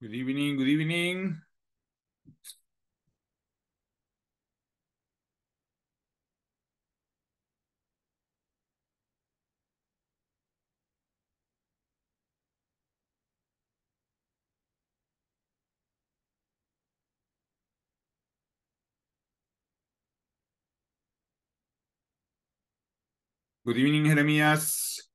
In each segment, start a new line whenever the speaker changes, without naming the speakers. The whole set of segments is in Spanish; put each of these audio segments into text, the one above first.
Good evening, good evening. Good evening, Jeremías.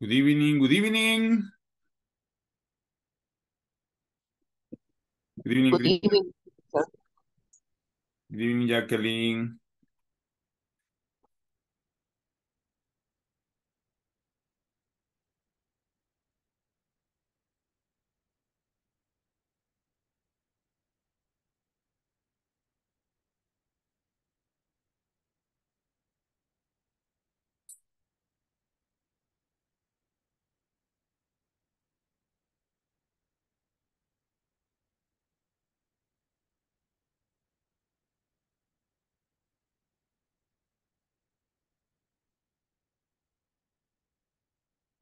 Good evening, good evening. Good evening,
Good evening,
Jacqueline.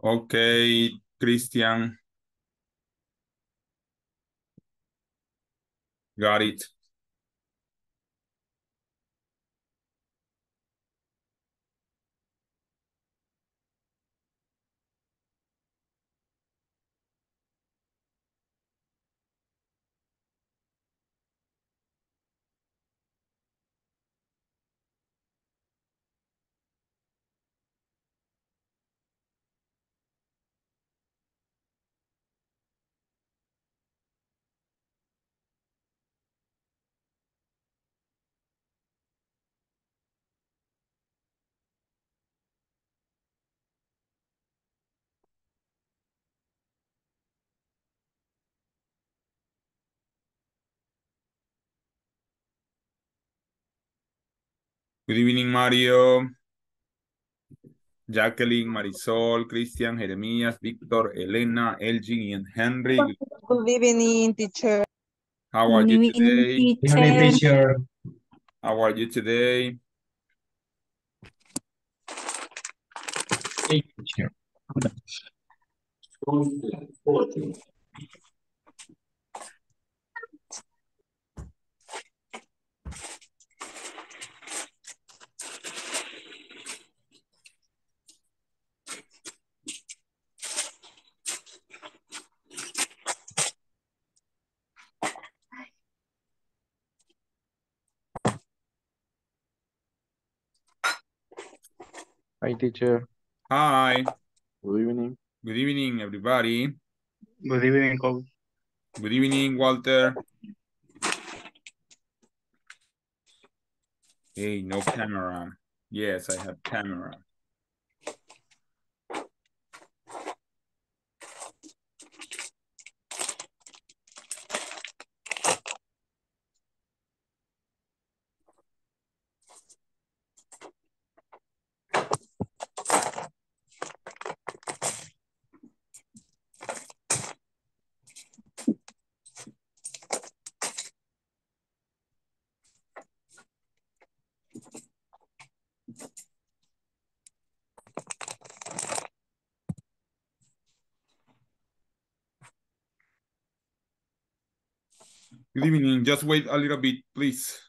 Okay, Christian. Got it. Good evening, Mario. Jacqueline, Marisol, Christian, Jeremías, Víctor, Elena, Elgin, and Henry.
Good evening, teacher.
How are you today?
Good Evening, teacher.
How are you today?
Hey, teacher.
Hi, teacher.
Hi.
Good evening.
Good evening, everybody.
Good evening, coach.
Good evening, Walter. Hey, no camera. Yes, I have camera. Good evening. Just wait a little bit, please.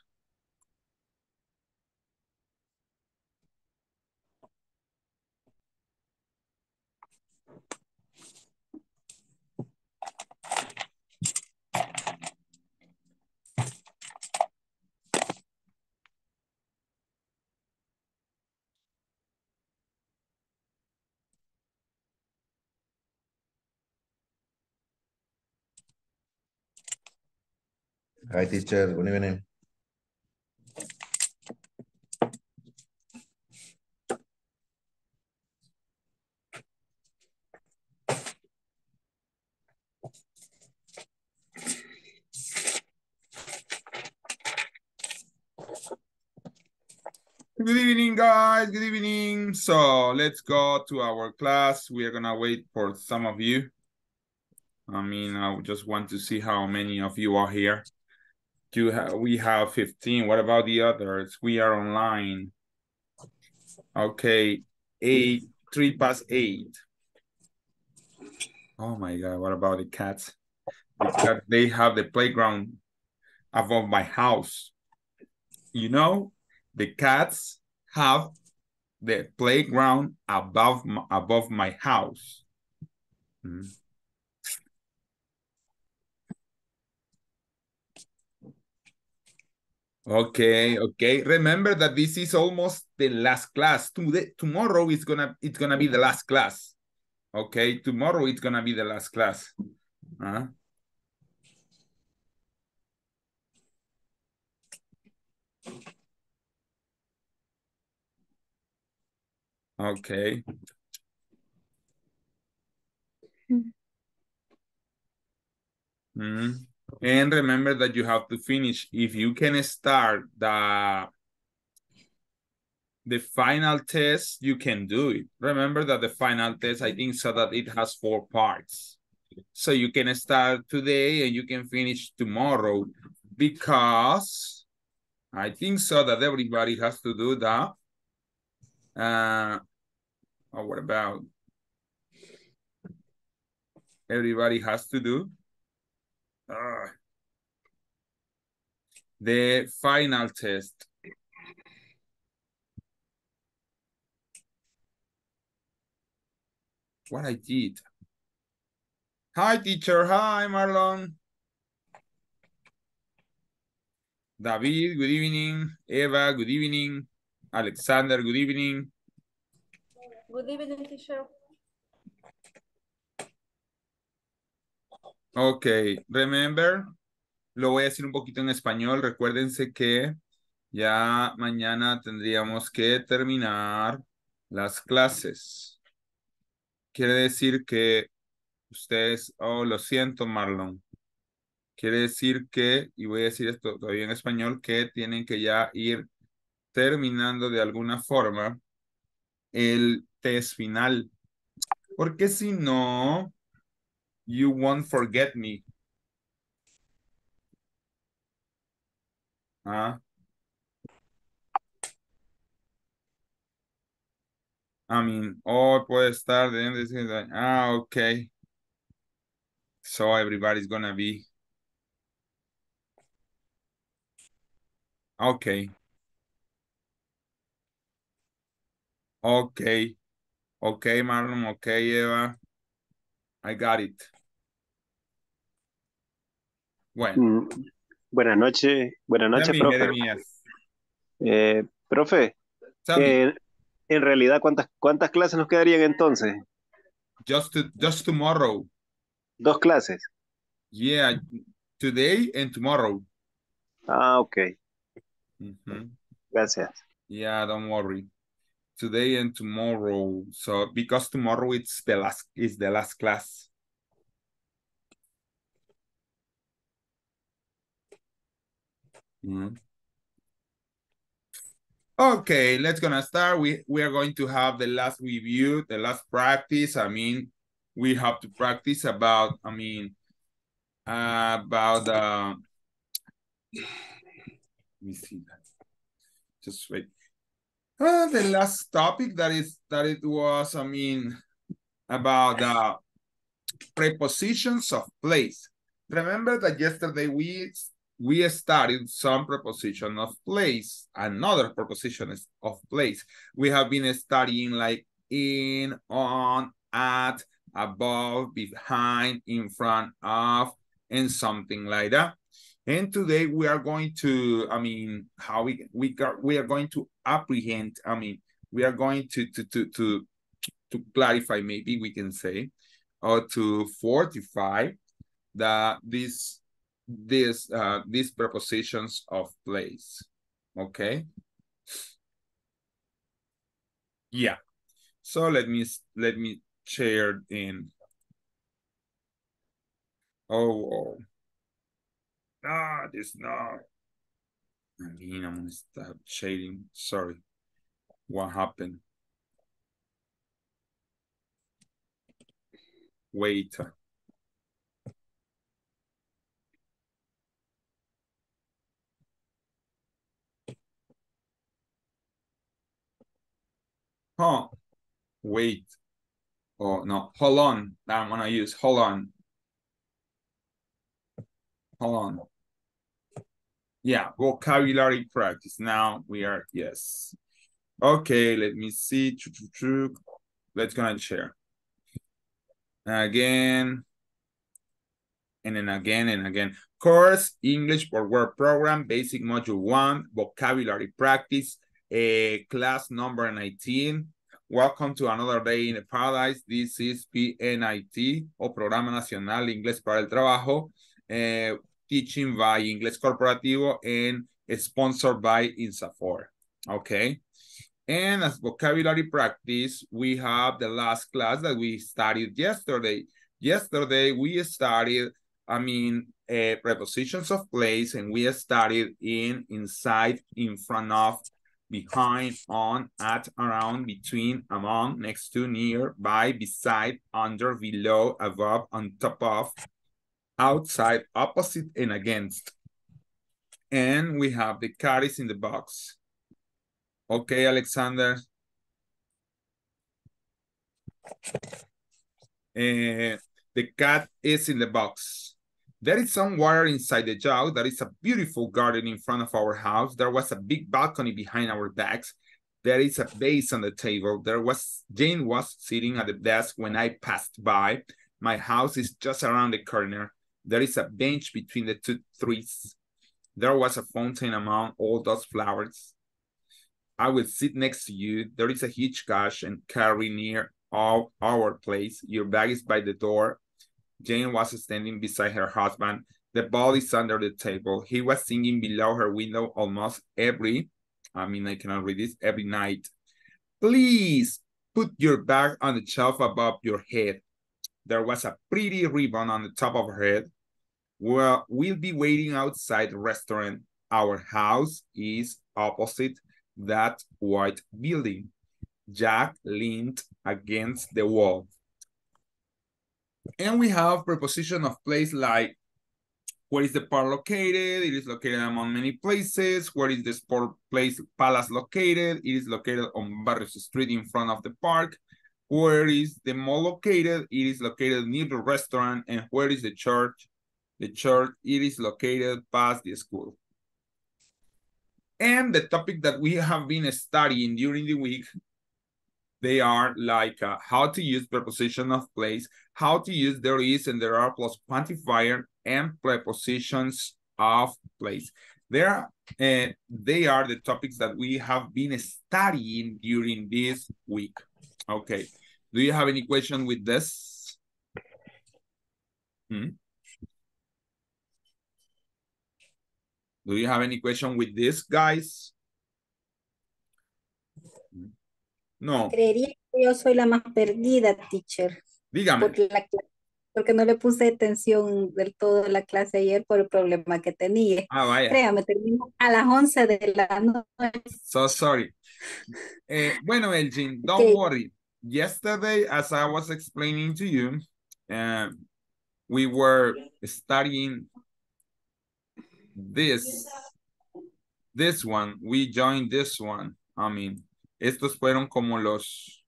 Hi, teacher. Good evening.
Good evening, guys. Good evening. So let's go to our class. We are gonna wait for some of you. I mean, I just want to see how many of you are here. You have we have 15. What about the others? We are online. Okay, eight, three past eight. Oh my god, what about the cats? Cat- they have the playground above my house. You know, the cats have the playground above my, above my house. Mm. Okay, okay. Remember that this is almost the last class. Today, tomorrow is gonna it's gonna be the last class. Okay, tomorrow it's gonna be the last class. Huh? Okay. Mm. And remember that you have to finish. If you can start the the final test, you can do it. Remember that the final test, I think so that it has four parts. So you can start today and you can finish tomorrow because I think so that everybody has to do that. Uh, oh, what about everybody has to do? Uh, the final test. What I did. Hi, teacher. Hi, Marlon. David, good evening. Eva, good evening. Alexander, good evening.
Good evening, teacher.
Ok, remember, lo voy a decir un poquito en español. Recuérdense que ya mañana tendríamos que terminar las clases. Quiere decir que ustedes, oh, lo siento, Marlon. Quiere decir que, y voy a decir esto todavía en español, que tienen que ya ir terminando de alguna forma el test final. Porque si no, you won't forget me. Ah. I mean, oh, puede estar de decir, ah, okay. So everybody's gonna be. Okay. Okay. Okay, Marlon. Okay, Eva. I got it. Bueno,
Mm, Buenas noches, buenas noches,
me,
profe. Eh, profe, eh, en realidad, ¿cuántas, cuántas clases nos quedarían entonces?
just, to, just tomorrow.
Dos clases.
Yeah, today and tomorrow.
Ah, ok, gracias.
Yeah, don't worry. Today and tomorrow. So because tomorrow it's the last is the last class. Mhm. Okay, let's gonna start. We we are going to have the last review, the last practice. I mean, we have to practice about. I mean, uh, about. Uh, let me see that. Just wait. Uh, the last topic that is that it was, I mean, about the prepositions of place. Remember that yesterday we we studied some preposition of place, another preposition is of place. We have been studying like in, on, at, above, behind, in front of, and something like that. And today we are going to, I mean, how we we got we are going to apprehend, I mean, we are going to to to to to clarify, maybe we can say, or to fortify that this these uh, these prepositions of place. Okay. Yeah. So let me let me share in. Oh, oh. Ah, this not. I mean, I'm gonna stop shading. Sorry. What happened? Wait. Huh. Wait. Oh, no. Hold on. I'm gonna use hold on. Hold on. Yeah, vocabulary practice. Now we are, yes. Okay, let me see. Let's go and share. Again. And then again and again. Course, English for Work Program, Basic Module 1, Vocabulary Practice, eh, class number 19. Welcome to another day in paradise. This is PNIT, o Programa Nacional de Inglés para el Trabajo, eh, teaching by Inglés Corporativo and sponsored by INSAFOR. Okay. And as vocabulary practice, we have the last class that we studied yesterday. Yesterday, we studied, I mean, uh, prepositions of place, and we studied in, inside, in front of, behind, on, at, around, between, among, next to, near, by, beside, under, below, above, on top of, outside, opposite, and against. And we have the cards in the box. Okay, Alexander. Uh, the cat is in the box. There is some water inside the jug. There is a beautiful garden in front of our house. There was a big balcony behind our backs. There is a vase on the table. There was Jane was sitting at the desk when I passed by. My house is just around the corner. There is a bench between the two trees. There was a fountain among all those flowers. I will sit next to you. There is a huge cash and carry near our, our place. Your bag is by the door. Jane was standing beside her husband. The is under the table. He was singing below her window almost every, I mean, I cannot read this, every night. Please put your bag on the shelf above your head. There was a pretty ribbon on the top of her head. Well, we'll be waiting outside the restaurant. Our house is opposite that white building. Jack leaned against the wall. And we have preposition of place like where is the park located? It is located among many places. Where is the sport place palace located? It is located on Barrios Street in front of the park. Where is the mall located? It is located near the restaurant. And where is the church? The church, it is located past the school. And the topic that we have been studying during the week, they are like uh, how to use preposition of place, how to use there is and there are plus quantifier and prepositions of place. There, uh, they are the topics that we have been studying during this week. Okay. Do you have any question with this? Hmm? Do you have any question with this, guys? No,
Creería que yo soy la más perdida, teacher,
dígame.
porque, la porque no le puse atención del todo a la clase ayer por el problema que tenía.
Ah, vaya.
Créame, termino a las 11 de la noche.
So sorry. Eh, bueno, Elgin, don't
Okay.
worry. Yesterday, as I was explaining to you, uh, we were studying this, this one. We joined this one. I mean, estos fueron como los,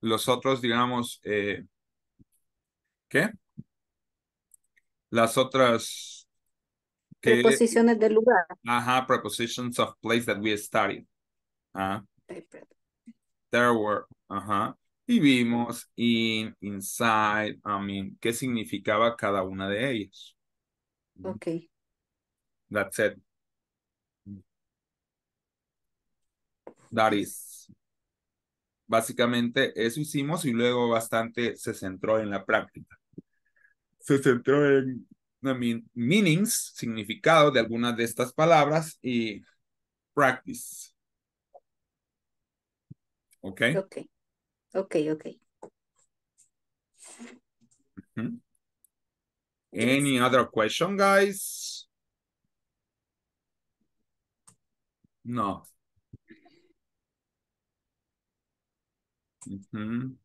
los otros, digamos, eh, ¿qué? Las otras que,
Preposiciones del lugar.
ajá, prepositions of place that we studied. Ah. there were, ajá, y vimos in, inside, I mean, qué significaba cada una de ellas.
Ok.
That's it. That is. Básicamente eso hicimos y luego bastante se centró en la práctica. Se centró en I mean, meanings, significado de algunas de estas palabras y practice. Okay?
Ok. Ok, ok.
Mhm. Any other question, guys? No. Mhm.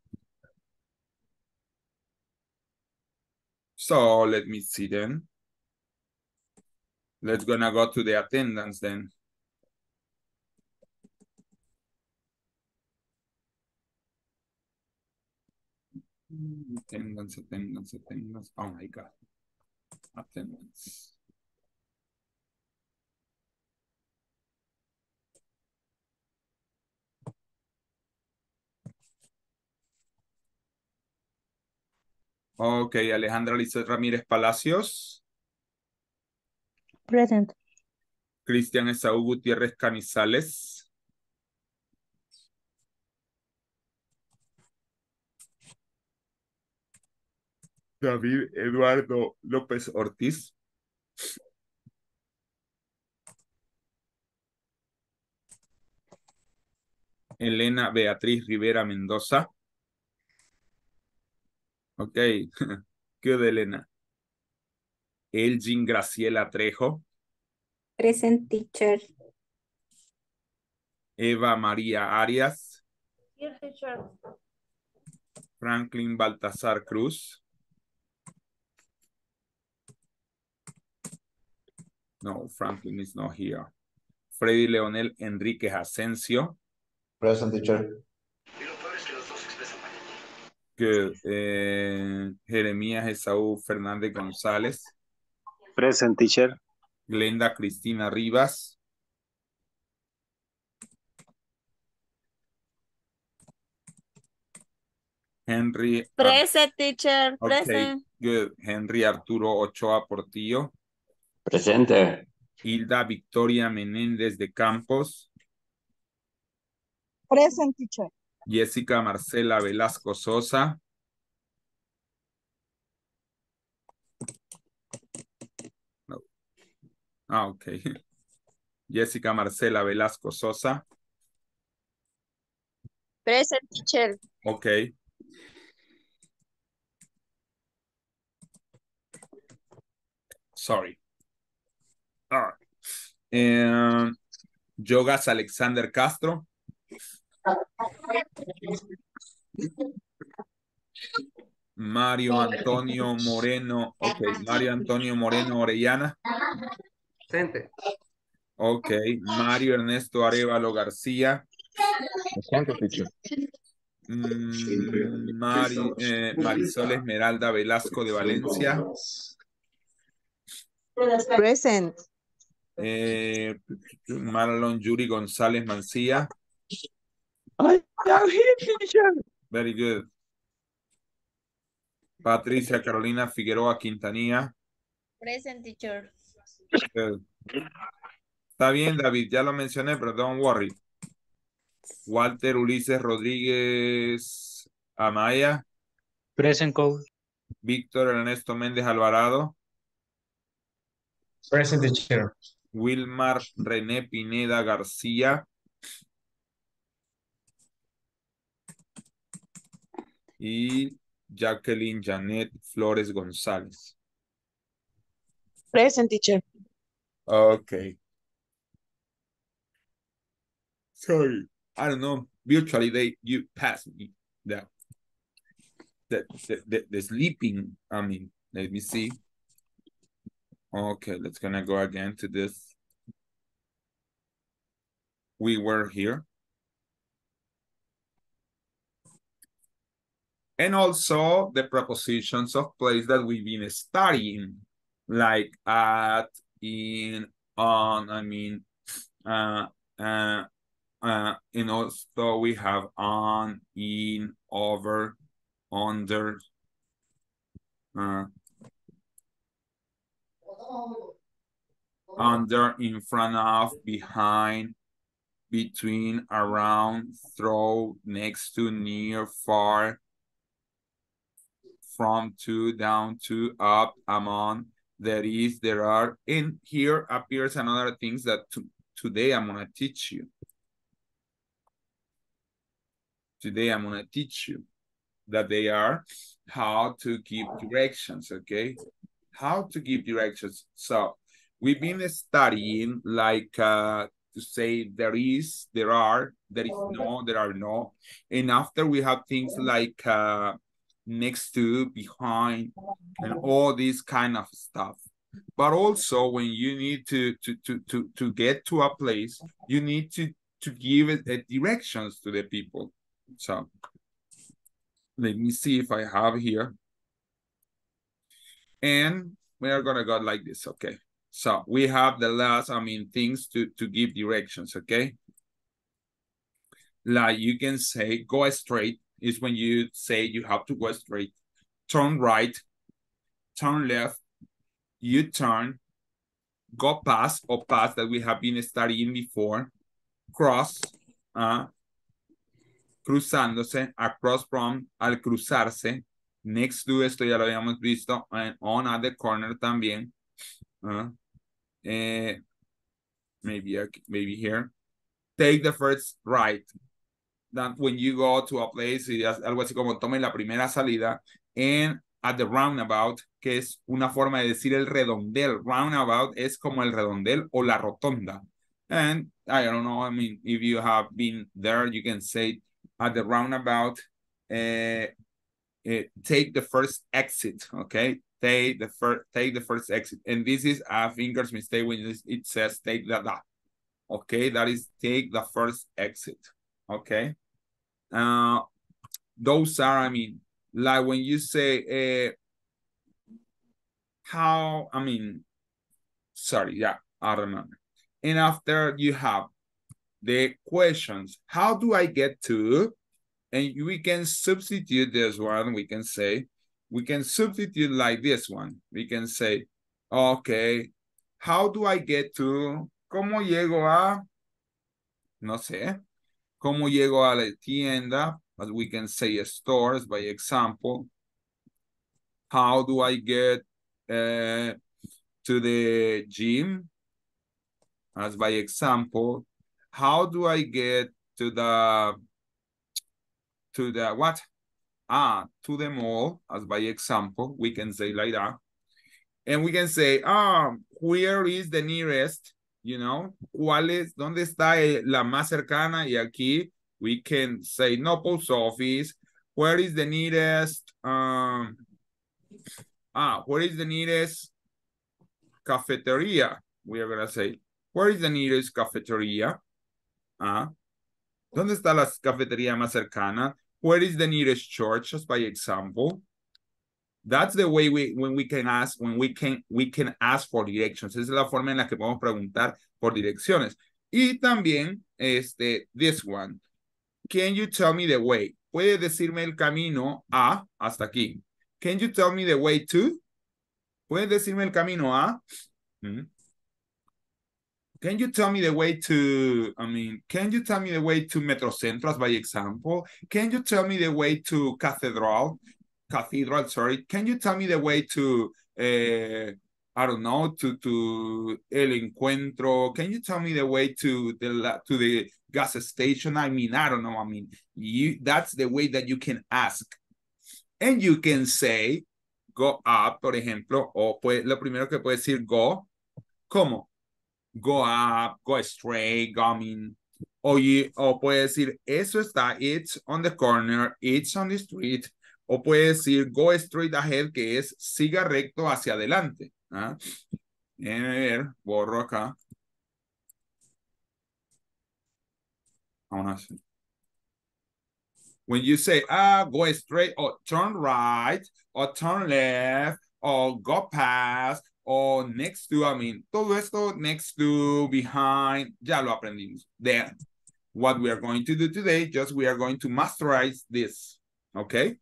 So let me see then. Let's gonna go to the attendance then. Attendance, attendance, attendance. Oh my God. Attendance. Ok, Alejandra Lizeth Ramírez Palacios,
Present.
Cristian Esaú Gutiérrez Canizales, David Eduardo López Ortiz, Elena Beatriz Rivera Mendoza. Ok, good Elena. Elgin Graciela Trejo,
Present teacher.
Eva María Arias,
Here, teacher.
Franklin Baltasar Cruz. No, Franklin is not here. Freddy Leonel Enriquez Asensio.
Present teacher.
Good. Eh, Jeremías Esaú Fernández González.
Present teacher.
Glenda Cristina Rivas. Henry.
Present, teacher.
Okay,
Present.
good. Henry Arturo Ochoa Portillo.
Presente.
Hilda Victoria Menéndez de Campos.
Present teacher.
Jessica Marcela Velasco Sosa. No. Ah, ok. Jessica Marcela Velasco Sosa.
Present, teacher.
Ok. Sorry. Ah. Em, Yogas Alexander Castro. Mario Antonio Moreno. Ok, Mario Antonio Moreno Orellana.
Presente.
Ok, Mario Ernesto Arevalo García.
Present teacher.
Mm, Mari- eh, Marisol Esmeralda Velasco de Valencia.
Present.
Eh, Marlon Yuri González Mancía.
I am here, teacher.
Very good. Patricia Carolina Figueroa Quintanilla.
Present, teacher.
Good. Está bien, David, ya lo mencioné, pero don't worry. Walter Ulises Rodríguez Amaya.
Present code.
Víctor Ernesto Méndez Alvarado.
Present teacher.
Wilmar René Pineda García. Y Jacqueline Janet Flores González.
Present teacher.
Okay. Sorry, I don't know. Virtually, they you passed me the the the, the, the sleeping. I mean, let me see. Okay, let's gonna go again to this. We were here. And also the prepositions of place that we've been studying, like at, in, on, I mean, uh, uh, uh, and also we have on, in, over, under, uh, under, in front of, behind, between, around, through, next to, near, far, from, to, down, to, up, among, there is, there are, and here appears another things that to, today I'm gonna teach you. Today I'm gonna teach you that they are how to give directions, okay? How to give directions. So we've been studying like uh, to say there is, there are, there is no, there are no. And after we have things like uh, next to, behind, and all this kind of stuff. But also when you need to to to to, to get to a place, you need to to give it uh, directions to the people. So let me see if I have here. And we are gonna go like this, okay? So we have the last, I mean, things to, to give directions, okay? Like you can say, go straight is when you say you have to go straight. Turn right, turn left, you turn, go past or past that we have been studying before, cross, uh, cruzándose, across from, al cruzarse, next to, esto ya lo habíamos visto, and on at the corner también, uh, eh, maybe, maybe here, take the first right, that when you go to a place, y algo así como tomen la primera salida, and at the roundabout, que es una forma de decir el redondel. Roundabout es como el redondel o la rotonda. And I don't know, I mean, if you have been there, you can say at the roundabout, uh, take the first exit, okay? Take the first take the first exit. And this is a finger's mistake when it says take the that. Okay, that is take the first exit. Okay. Uh those are, I mean, like when you say uh how, I mean, sorry, yeah, I don't remember. And after you have the questions, how do I get to, and we can substitute this one, we can say, we can substitute like this one. We can say, okay, how do I get to, ¿cómo llego a, no sé, cómo llego a la tienda? As we can say stores by example. How do I get uh, to the gym? As by example, how do I get to the to the what? Ah, to the mall, as by example, we can say like that. And we can say, ah, where is the nearest, you know, cuál es, dónde está la más cercana? Y aquí we can say no post office. Where is the nearest, um, ah, where is the nearest cafeteria? We are gonna say, where is the nearest cafeteria? Ah, ¿dónde está la cafetería más cercana? Where is the nearest church, just by example? That's the way we when we can ask when we can we can ask for directions. Esa es la forma en la que podemos preguntar por direcciones. Y también este this one. Can you tell me the way? Puede decirme el camino a hasta aquí. Can you tell me the way to? Puede decirme el camino a. Hmm. Can you tell me the way to, I mean, can you tell me the way to Metrocentros by example? Can you tell me the way to Cathedral? Cathedral, sorry. Can you tell me the way to, uh, I don't know, to, to El Encuentro? Can you tell me the way to the, to the gas station? I mean, I don't know. I mean, you, that's the way that you can ask. And you can say, go up, por ejemplo, o pues, lo primero que puede decir go, ¿cómo? go up, go straight, go, I mean, o, o puede decir, eso está, it's on the corner, it's on the street, o puede decir, go straight ahead, que es, siga recto hacia adelante. ¿ah? Ver, borro acá. Vamos a hacer. When you say, ah, go straight, or turn right, or turn left, or go past, o next to, I mean, todo esto next to, behind, ya lo aprendimos. Then, what we are going to do today, just we are going to masterize this, okay?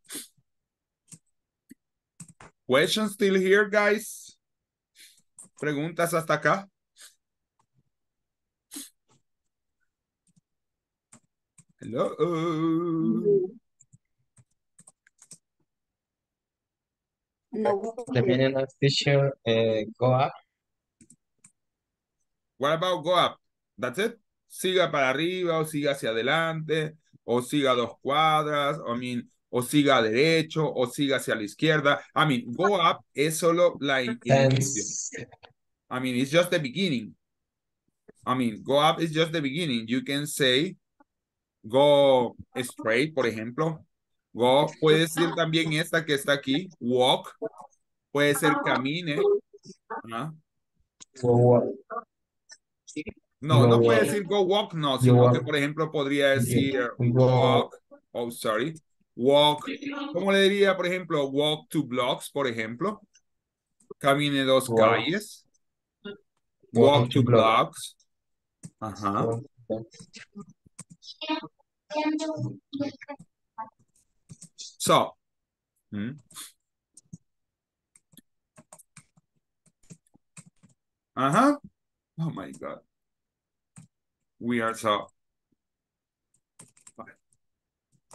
Questions still here, guys? Preguntas hasta acá? Hello?
No.
The meaning of teacher, eh, go up.
What about go up? That's it. Siga para arriba o siga hacia adelante o siga dos cuadras, I mean, o siga derecho o siga hacia la izquierda. I mean, go up es solo la inicio. I mean, it's just the beginning. I mean, go up is just the beginning. You can say go straight, por ejemplo. Go, puede decir también esta que está aquí, walk. Puede ser camine.
go up.
No,
Go
no puede decir go walk, no,
Go
sino que
walk.
por ejemplo podría decir
Go
walk, oh sorry, walk, ¿cómo le diría por ejemplo walk two blocks, por ejemplo? Camine dos
Walk.
calles, walk two blocks, ajá, so, ¿Mm? ajá, oh my god, we are so,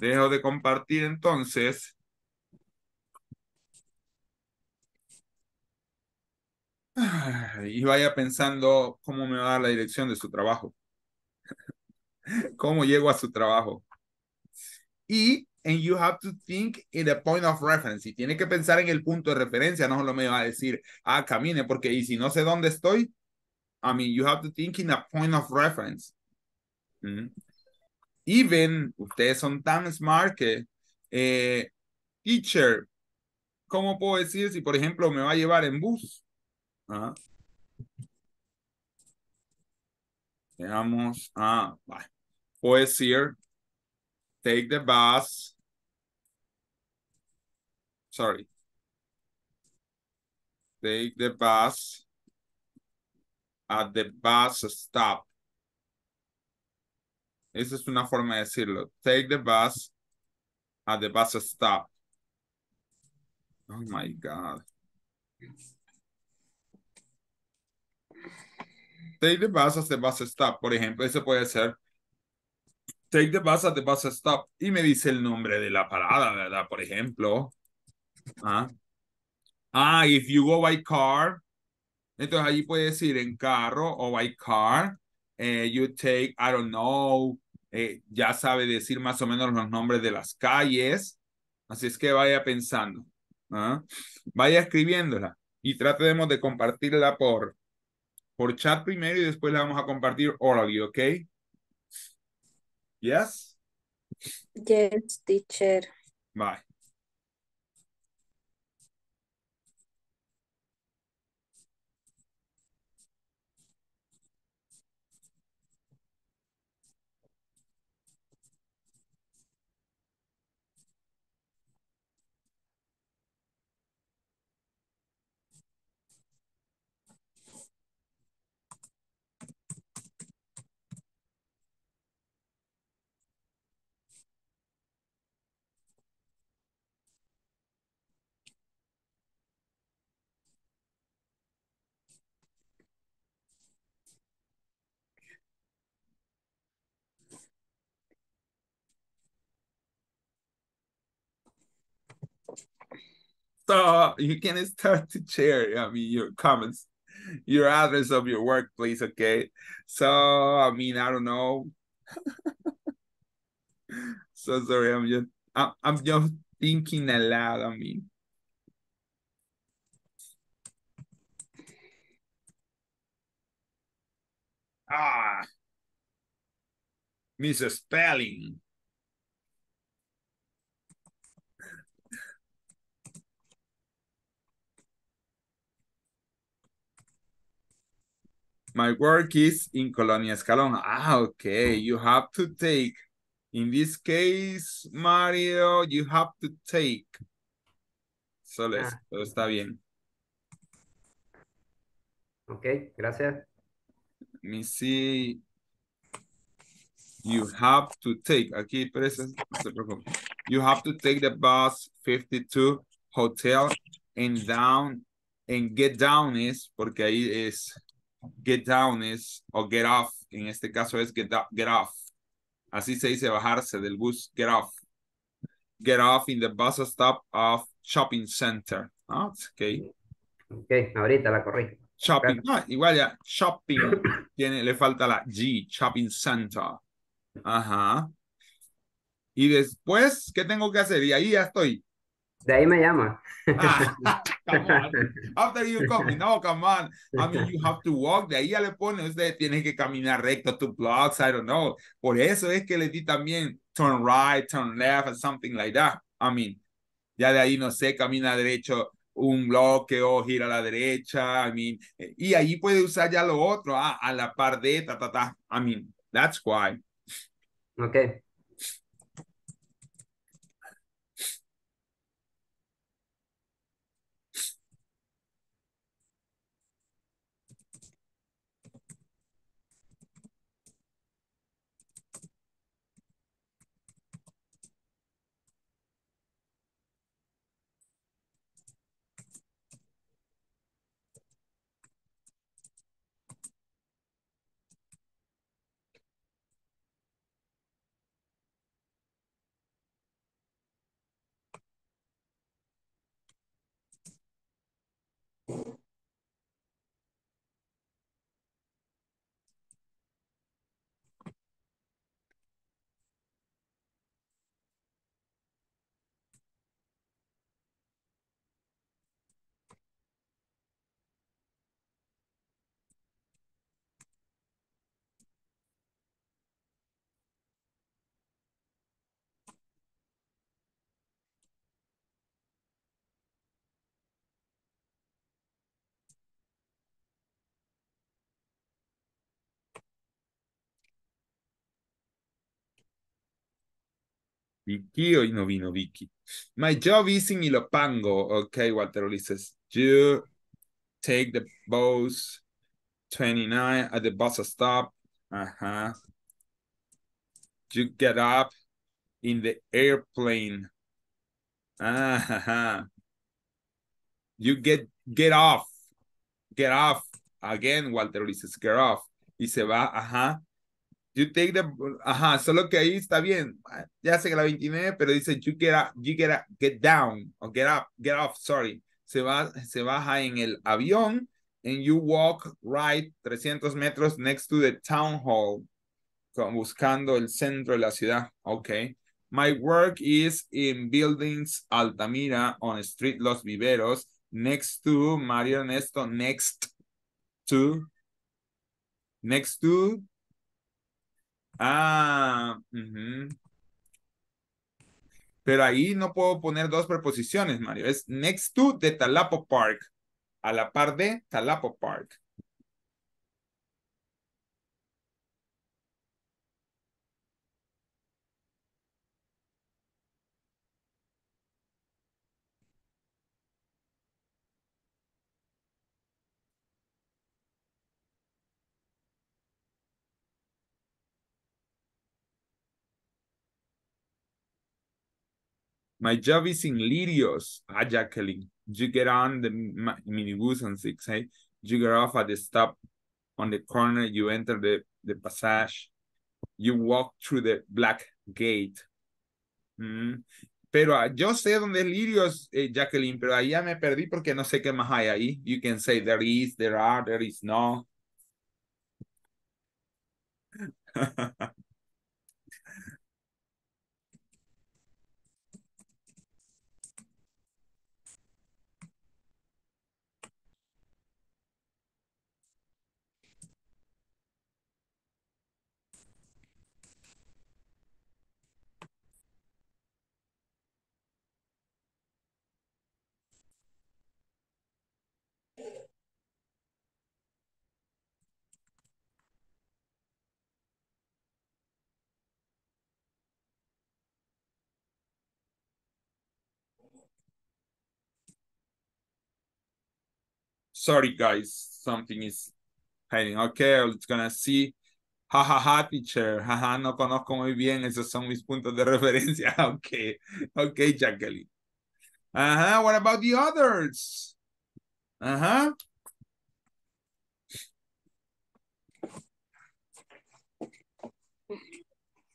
dejo de compartir entonces. Y vaya pensando cómo me va a dar la dirección de su trabajo. Cómo llego a su trabajo. Y, and you have to think in the point of reference. Y tiene que pensar en el punto de referencia. No solo me va a decir, ah, camine, porque y si no sé dónde estoy, I mean, you have to think in a point of reference. Mm. Even, ustedes son tan smart que, eh, teacher, ¿cómo puedo decir si, por ejemplo, me va a llevar en bus? Ah. Veamos. Ah, vale. Puedo decir, take the bus. Sorry. Take the bus at the bus stop. Esa es una forma de decirlo. Take the bus at the bus stop. Oh my God. Take the bus at the bus stop, por ejemplo, eso puede ser Take the bus at the bus stop y me dice el nombre de la parada, ¿verdad? Por ejemplo. Ah, ah if you go by car, entonces allí puede decir en carro o by car, eh, you take, I don't know, eh, ya sabe decir más o menos los nombres de las calles, así es que vaya pensando, ¿ah? vaya escribiéndola y tratemos de compartirla por por chat primero y después la vamos a compartir orally, ¿ok? Yes?
Yes, teacher.
Bye. So you can start to share, I mean, your comments, your address of your workplace, okay? So, I mean, I don't know. so sorry, I'm just, I'm, I'm just thinking aloud, I mean. Ah, Mrs. Spelling. My work is in Colonia Escalón. Ah, okay. You have to take. In this case, Mario, you have to take. Soles,
Ah.
pero está bien.
Ok, gracias.
Let me see. You have to take. Aquí, presa, no se preocupe. You have to take the bus 52 hotel and down and get down is porque ahí es get down is o get off. En este caso es get, up- get off. Así se dice bajarse del bus, get off. Get off in the bus stop of shopping center. Ah, it's okay.
Ok, ahorita la corrijo.
Shopping. Ah, igual ya. Shopping. Tiene, le falta la G. Shopping center. Ajá. Y después, ¿qué tengo que hacer? Y ahí ya estoy.
De ahí me llama.
Ah, come on. After you come, no, come on. I mean, you have to walk. De ahí ya le pone, usted tiene que caminar recto two blocks, I don't know. Por eso es que le di también turn right, turn left, and something like that. I mean, ya de ahí, no sé, camina derecho un bloque o gira a la derecha, I mean, y ahí puede usar ya lo otro, ah, a la par de, ta, ta, ta. I mean, that's why.
Ok.
Vicky, hoy no vino Vicky. My job is in Ilopango. Okay, Walter Ulises. You take the bus 29 at the bus stop. Uh-huh. You get up in the airplane. Uh-huh. You get get off. Get off. Again, Walter Ulises, get off. Y se va, ajá. You take the, ajá, solo que ahí está bien. Ya sé que la 29, pero dice you get up, you get up, get down, o get up, get off, sorry. Se va, se baja en el avión and you walk right 300 metros next to the town hall, buscando el centro de la ciudad. Okay. My work is in buildings Altamira on street Los Viveros next to Mario Ernesto, next to, next to Ah, ujú. Pero ahí no puedo poner dos preposiciones, Mario. Es next to de Talapo Park. A la par de Talapo Park. My job is in Lirios. Ah, Jacqueline. You get on the minibus on 6A. You get off at the stop on the corner. You enter the, the passage. You walk through the black gate. Mm. Pero ah, yo sé dónde es Lirios, eh, Jacqueline, pero ahí ya me perdí porque no sé qué más hay ahí. You can say there is, there are, there is no. Sorry, guys, something is hiding. Okay, it's gonna see. Ja, ja, ja, teacher. Jaja, no conozco muy bien. Esos son mis puntos de referencia. Okay, okay, Jacqueline. Uh-huh, what about the others? Uh-huh.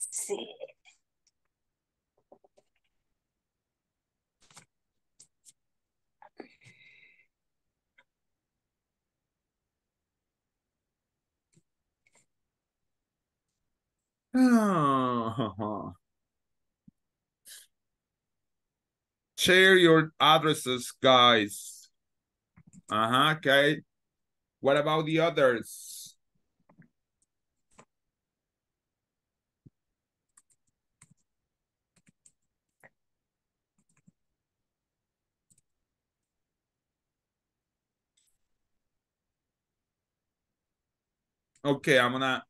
Sí.
Share your addresses, guys. Uh-huh, okay. What about the others? Okay, I'm gonna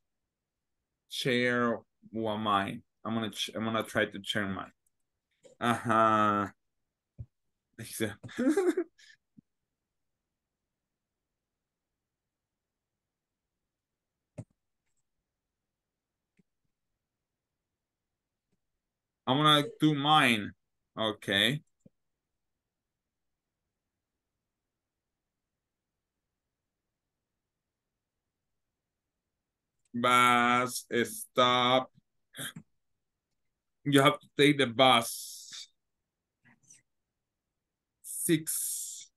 share one mine. I'm gonna ch- I'm gonna try to share mine. Uh-huh. I'm gonna do mine. Okay. Bus stop. You have to take the bus. Six.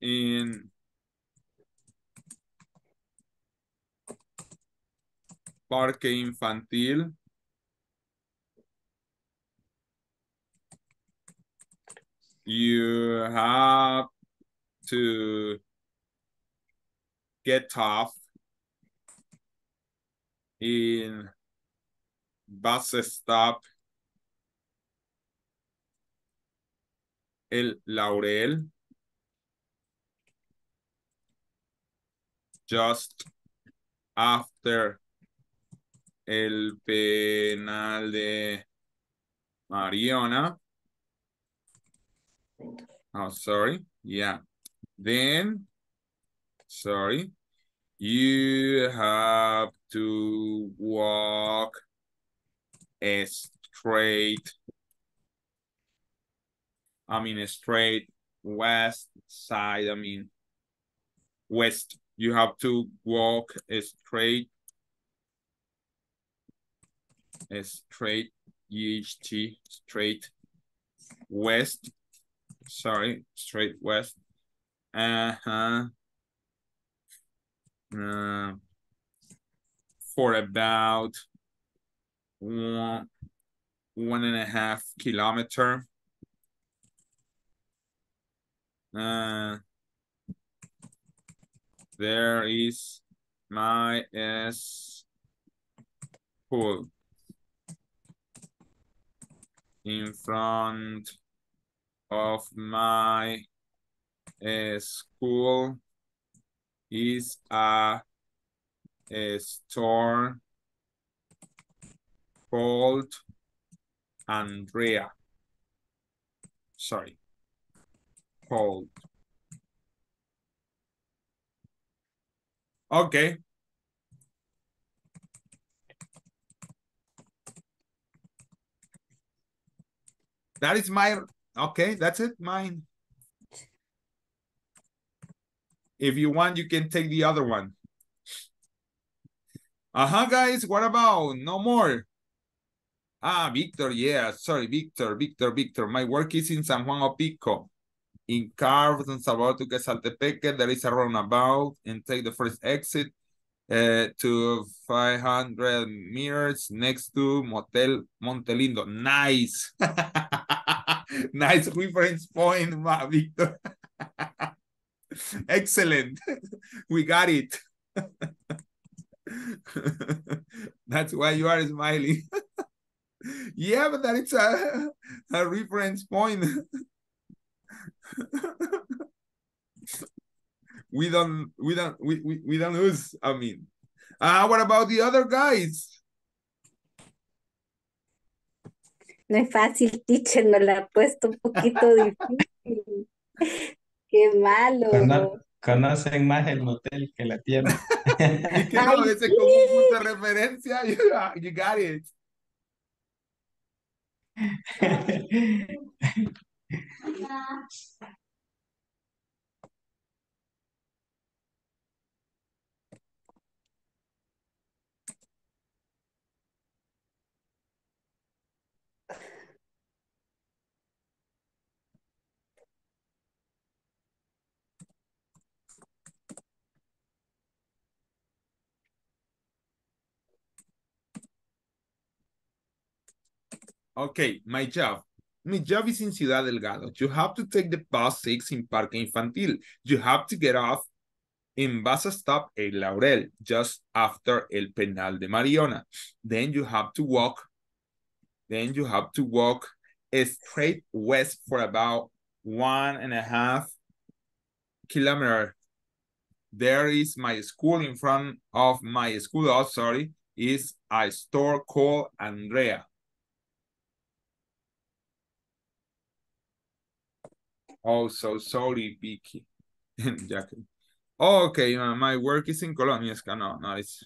In Parque Infantil. You have to get off in bus stop El Laurel. Just after el penal de Mariona. Oh, sorry. Yeah. Then, sorry, you have to walk a straight, I mean, a straight west side, I mean, west. You have to walk a straight, a straight, EHT, straight west sorry, straight west. Uh-huh. Uh, for about one, one and a half kilometer. Uh, there is my school in front of my uh, school is a, a store called Andrea. Sorry, called. Okay. That is my Okay, that's it, mine. If you want, you can take the other one. Uh-huh, guys, what about? No more. Ah, Victor, yeah, sorry, Victor, Victor, Victor. My work is in San Juan Opico. In Carve, San Salvador to Quesaltepeque, there is a roundabout and take the first exit uh, to 500 meters next to Motel Montelindo. Nice. nice reference point, Victor. Excellent. We got it. That's why you are smiling. yeah, but that is a, a reference point. we don't we don't we, we, we don't lose, I mean. Ah, uh, what about the other guys?
No es fácil, teacher, nos la ha puesto un poquito difícil. Qué malo.
Cono- conocen más el motel que la tienda.
y que a veces como un punto de referencia, you, you got it. Okay, my job. My job is in Ciudad Delgado. You have to take the bus 6 in Parque Infantil. You have to get off in bus stop El Laurel, just after El Penal de Mariona. Then you have to walk. Then you have to walk straight west for about one and a half kilometer. There is my school in front of my school. Oh, sorry, is a store called Andrea. Oh, so sorry, Vicky. Jackie. Oh, okay, uh, my work is in Colonia. Esca- No, no, it's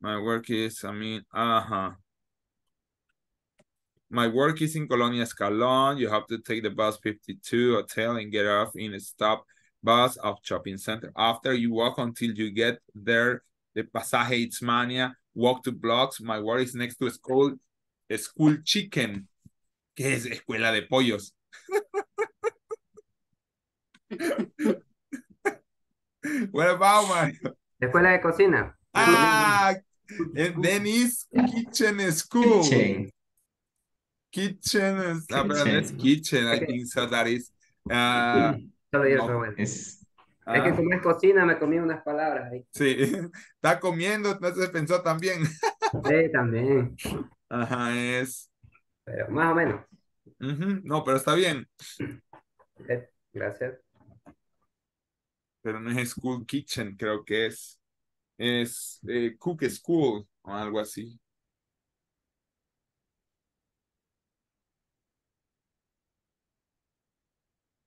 my work is, I mean, uh-huh. My work is in Colonia Escalon. You have to take the bus 52 hotel and get off in a stop bus of shopping center. After you walk until you get there, the Pasaje Itzmania, walk two blocks. My work is next to a school, a school chicken, que es escuela de pollos. what about my
Escuela de cocina.
ah? And then is kitchen school.
Kitchen.
Kitchen is ah, pero no es kitchen. I think so. That is. Uh, no.
soy bueno.
Es
Es que
ah,
como es cocina, me comí unas palabras ahí.
sí, está comiendo, entonces pensó también.
Sí, también.
Ajá, es.
Pero más o menos.
ujú, No, pero está bien.
Gracias.
Pero no es school kitchen, creo que es. Es eh, cook school o algo así.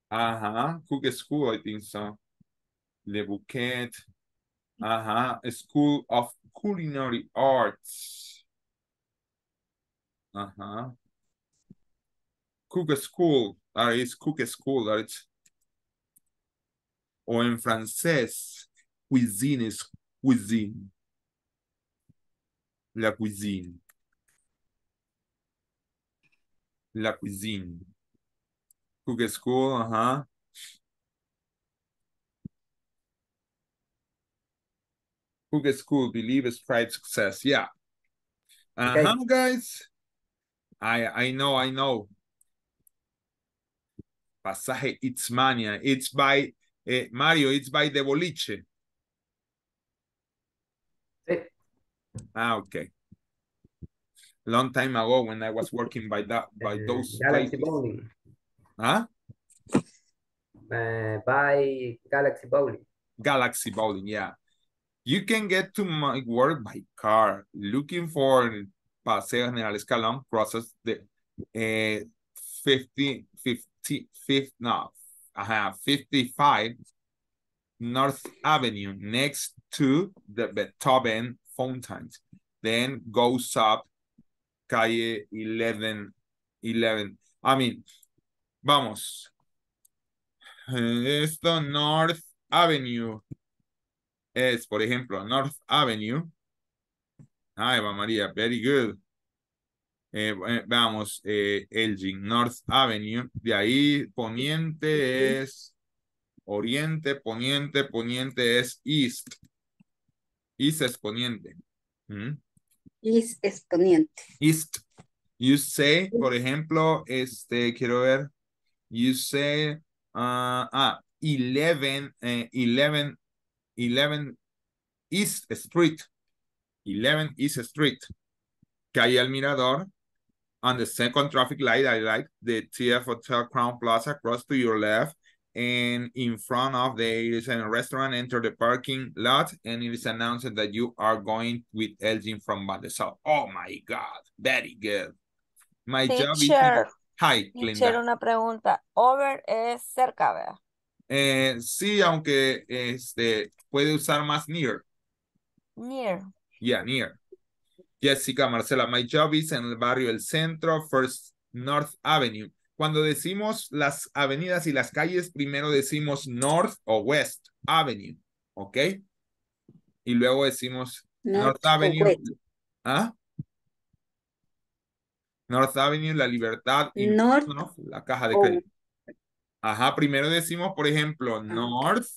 Ajá, cook school, I think so. Le Bouquet. Ajá, School of Culinary Arts. Ajá. Cook School, ah, es Cook School, is. O en francés, cuisine es cuisine. La cuisine. La cuisine. Cook School, ajá. Cook School, believe strive success. Yeah. Uh-huh, guys. I I know, I know. Pasaje It's Mania. It's by eh, Mario, it's by the boliche.
Sí.
Ah, okay. Long time ago when I was working by that by
Eh,
those
Galaxy
places.
Bowling.
Huh?
Eh, by Galaxy Bowling.
Galaxy Bowling, yeah. You can get to my work by car. Looking for Paseo General Escalón crosses the uh, 50, 50, 50, no, Have 55 North Avenue next to the Beethoven Fountains. Then goes up calle 11, 11. I mean, vamos. Esto, North Avenue es, por ejemplo, North Avenue. Ay, María, very good. Eh, eh, vamos, eh, Elgin, North Avenue. De ahí, poniente es oriente, poniente, poniente es east. East es poniente. ¿Mm?
Is exponiente.
East. You say, por ejemplo, este, quiero ver. You say, ah, ah, 11, eh, 11, 11 East Street. 11 East Street. Calle al Mirador. On the second traffic light, I like the TF Hotel Crown Plaza across to your left. And in front of there is a restaurant. Enter the parking lot, and it is announced that you are going with Elgin from Bandesal. Oh my God, very good. My job is.
Teacher,
Hi,
teacher, una pregunta. Over es cerca, ¿verdad?
Eh, sí, aunque este puede usar más near.
Near.
Yeah, near. Jessica Marcela, my job is en el barrio El Centro, First North Avenue. Cuando decimos las avenidas y las calles, primero decimos North o West Avenue, ¿ok? Y luego decimos North, Avenue. ¿Ah? North Avenue, La Libertad y
North
no, la caja de crédito. Ajá, primero decimos, por ejemplo, North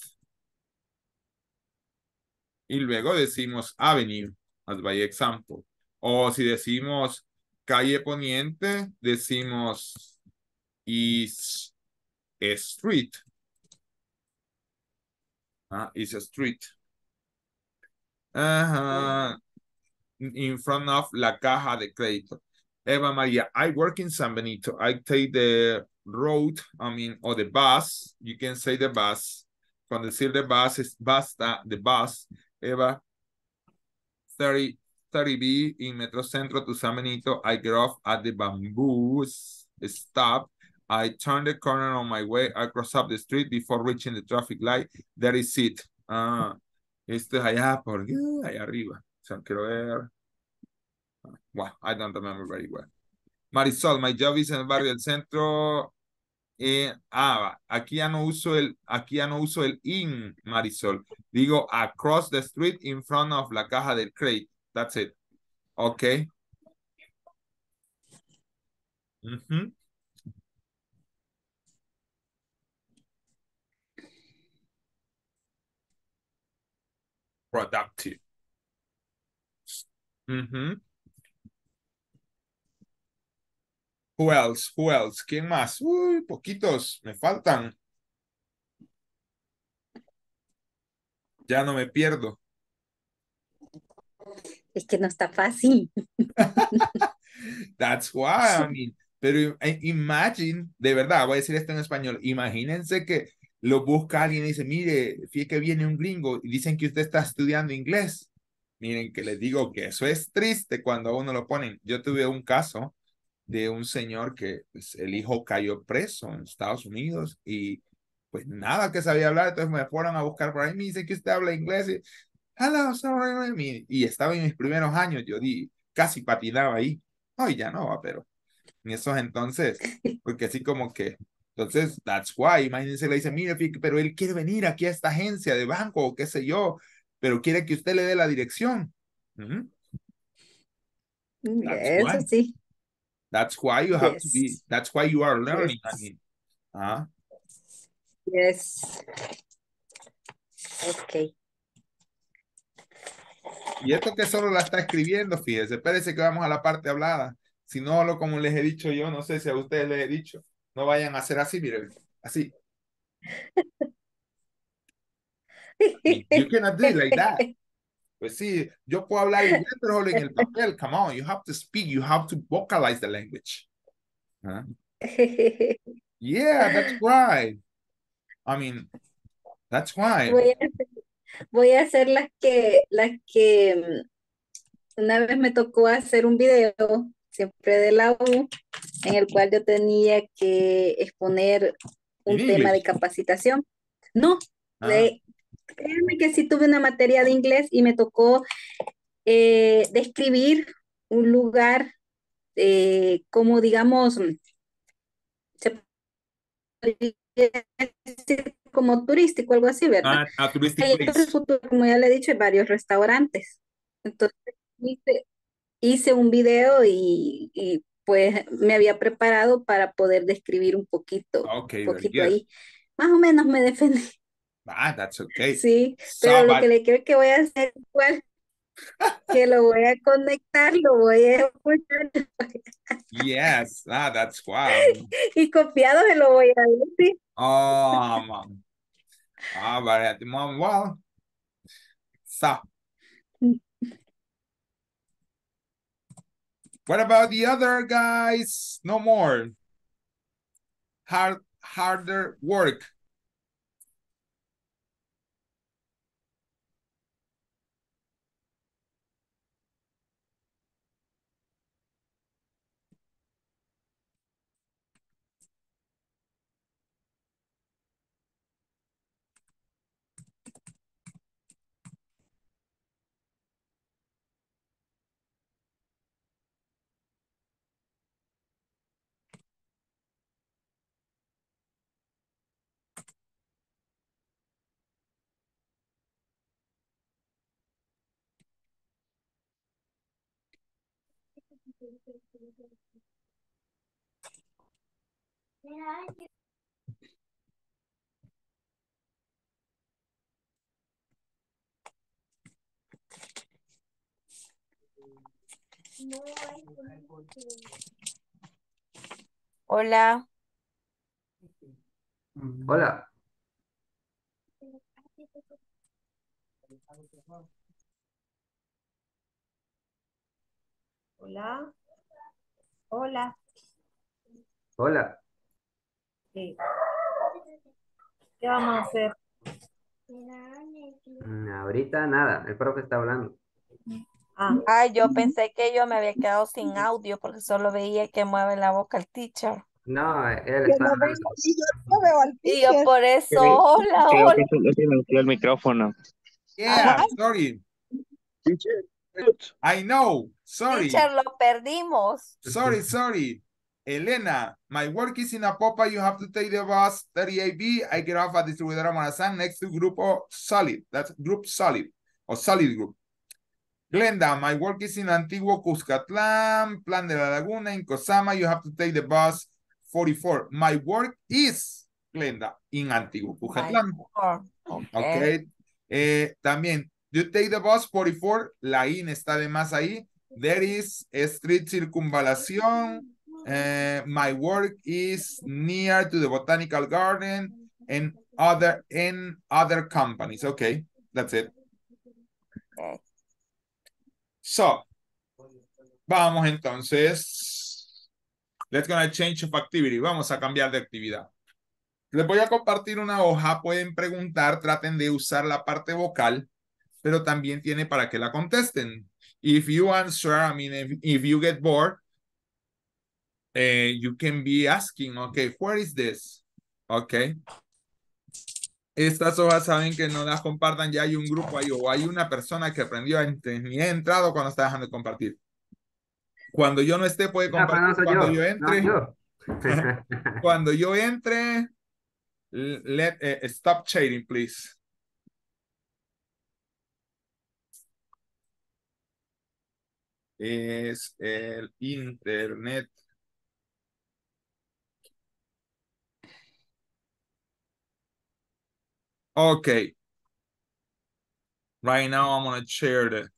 y luego decimos Avenue, as by example. O si decimos calle poniente, decimos is a street. Ah, is a street. In front of la caja de crédito. Eva Maria, I work in San Benito. I take the road, I mean, or the bus. You can say the bus. Cuando decir the bus es basta, the bus. Eva, 30, 30B in Metro Centro to San. I get off at the bamboos stop. I turn the corner on my way. I cross up the street before reaching the traffic light. There is it. Ah, esto es allá por allá arriba. O quiero ver. Well, I don't remember very well. Marisol, my job is en el barrio del centro. Eh, ah, aquí ya no uso el, aquí ya no uso el in, Marisol. Digo across the street in front of la caja del crate. That's it. Okay. Mm -hmm. Productive. Mm -hmm. Who else? Who else? ¿Quién más? Uy, poquitos, me faltan. Ya no me pierdo.
Es que no está fácil.
That's why, I mean, pero imagine, de verdad, voy a decir esto en español, imagínense que lo busca alguien y dice, mire, fíjate que viene un gringo y dicen que usted está estudiando inglés. Miren que les digo que eso es triste cuando a uno lo ponen. Yo tuve un caso de un señor que pues, el hijo cayó preso en Estados Unidos y pues nada que sabía hablar, entonces me fueron a buscar por ahí, me dicen que usted habla inglés y, hello, sorry, y estaba en mis primeros años, yo di, casi patinaba ahí, hoy ya no va, pero en esos entonces, porque así como que, entonces, that's why, imagínense, le dice, mire, pero él quiere venir aquí a esta agencia de banco o qué sé yo, pero quiere que usted le dé la dirección.
Mm Eso sí.
That's why you have
yes.
to be, that's why you are learning.
Yes.
I mean, uh,
Yes. Ok.
Y esto que solo la está escribiendo, fíjese, espérese que vamos a la parte hablada. Si no, lo como les he dicho yo, no sé si a ustedes les he dicho, no vayan a hacer así, miren, así. You cannot do it like that. Pues sí, yo puedo hablar inglés, pero en el papel. Come on, you have to speak, you have to vocalize the language. Huh? Yeah, that's right. I mean, that's why.
Voy a voy a hacer las que, las que mm, una vez me tocó hacer un video, siempre de la U, en el cual yo tenía que exponer un tema de capacitación. No,
Ah.
de- créanme que sí tuve una materia de inglés y me tocó eh, describir un lugar eh, como, digamos, mm, se podría decir como turístico, algo así, ¿verdad?
Ah, a.
Torre Futuro, como ya le he dicho, hay varios restaurantes. Entonces hice, hice un video y, y, pues me había preparado para poder describir un poquito,
Okay,
un poquito ahí. Más o menos me defendí,
Ah, that's okay.
sí,
So,
pero lo
but-
que le creo que voy a hacer igual, que lo voy a conectar, lo voy a escuchar
yes, ah, that's wow.
y copiado se lo voy a decir.
Oh, man. Ah, but at the moment, well, so. What about the other guys? No more. Hard, harder work.
Hola.
Hola.
Hola. Hola.
Hola.
Sí. ¿Qué vamos a hacer?
Mm, Ahorita nada, el profe está hablando.
Ah,
Ay, yo pensé que yo me había quedado sin audio porque solo veía que mueve la boca el teacher.
No, él
Yo
está
no
hablando.
veo, y yo no veo al
Y yo
teacher.
por eso, hola, hola.
el micrófono.
Yeah, sorry. I know. Sorry.
Teacher, lo perdimos.
Sorry, sorry. Elena, my work is in Apopa. You have to take the bus 38B. I get off at Distribuidora Morazán next to Grupo Solid. That's Group Solid or Solid Group. Glenda, my work is in Antiguo Cuscatlán, Plan de la Laguna, in Cosama. You have to take the bus 44. My work is, Glenda, in Antiguo Cuscatlán.
Okay.
Ok. Eh, también, you take the bus 44, la IN está de más ahí. There is a street circunvalación. Eh, my work is near to the botanical garden and other and other companies. Okay, that's it. So, vamos entonces. Let's gonna change of activity. Vamos a cambiar de actividad. Les voy a compartir una hoja. Pueden preguntar, traten de usar la parte vocal, pero también tiene para que la contesten. If you answer, I mean, if, if you get bored, eh, you can be asking, okay, where is this? Okay. Estas hojas saben que no las compartan, ya hay un grupo ahí o hay una persona que aprendió, ni he entrado cuando está dejando de compartir. Cuando yo no esté, puede
No, pero no
compartir.
soy
Cuando
yo.
yo
No,
entre,
yo.
cuando yo entre, let, eh, stop chatting, please. Es el internet. Okay. Right now I'm gonna share the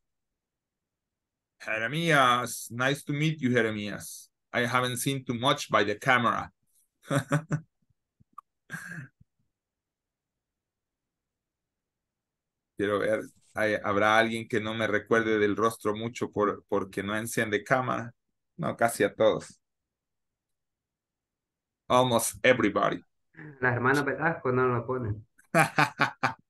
Jeremias. Nice to meet you, Jeremias. I haven't seen too much by the camera. Quiero ver, ¿hay- ¿habrá alguien que no me recuerde del rostro mucho por, porque no enciende cámara? No, casi a todos. Almost everybody.
Las hermanas Velasco no lo ponen.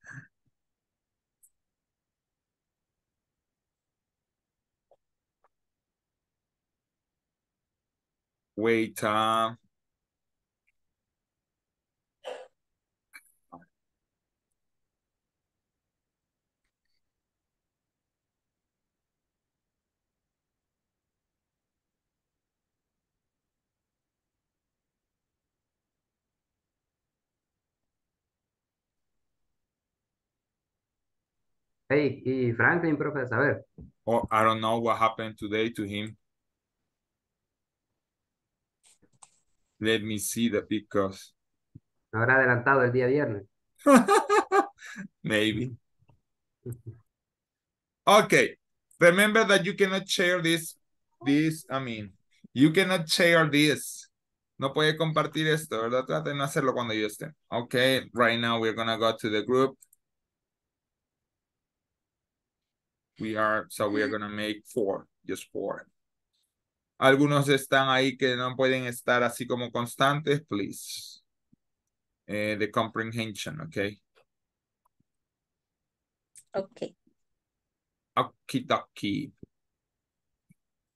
Wait, uh,
Hey, y Franklin, profe, a ver.
oh, I don't know what happened today to him. Let me see the pictures.
Habrá adelantado el día viernes.
Maybe. Okay. Remember that you cannot share this, this, I mean, you cannot share this. No puede compartir esto, ¿verdad? Traten de no hacerlo cuando yo esté. Okay, right now we're gonna go to the group. We are, so we are gonna make four, just four. Algunos están ahí que no pueden estar así como constantes, please. Eh, the comprehension, okay?
Ok.
Okidoki.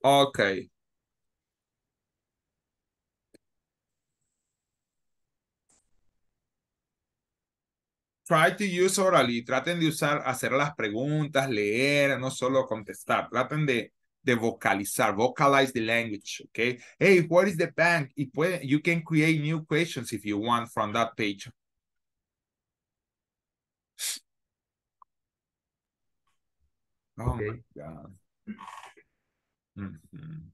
Okay. Try to use orally. Traten de usar, hacer las preguntas, leer, no solo contestar. Traten de, de vocalizar, vocalize the language, okay? Hey, what is the bank? Y puede, you can create new questions if you want from that page. Oh my
Okay.
God. Mhm.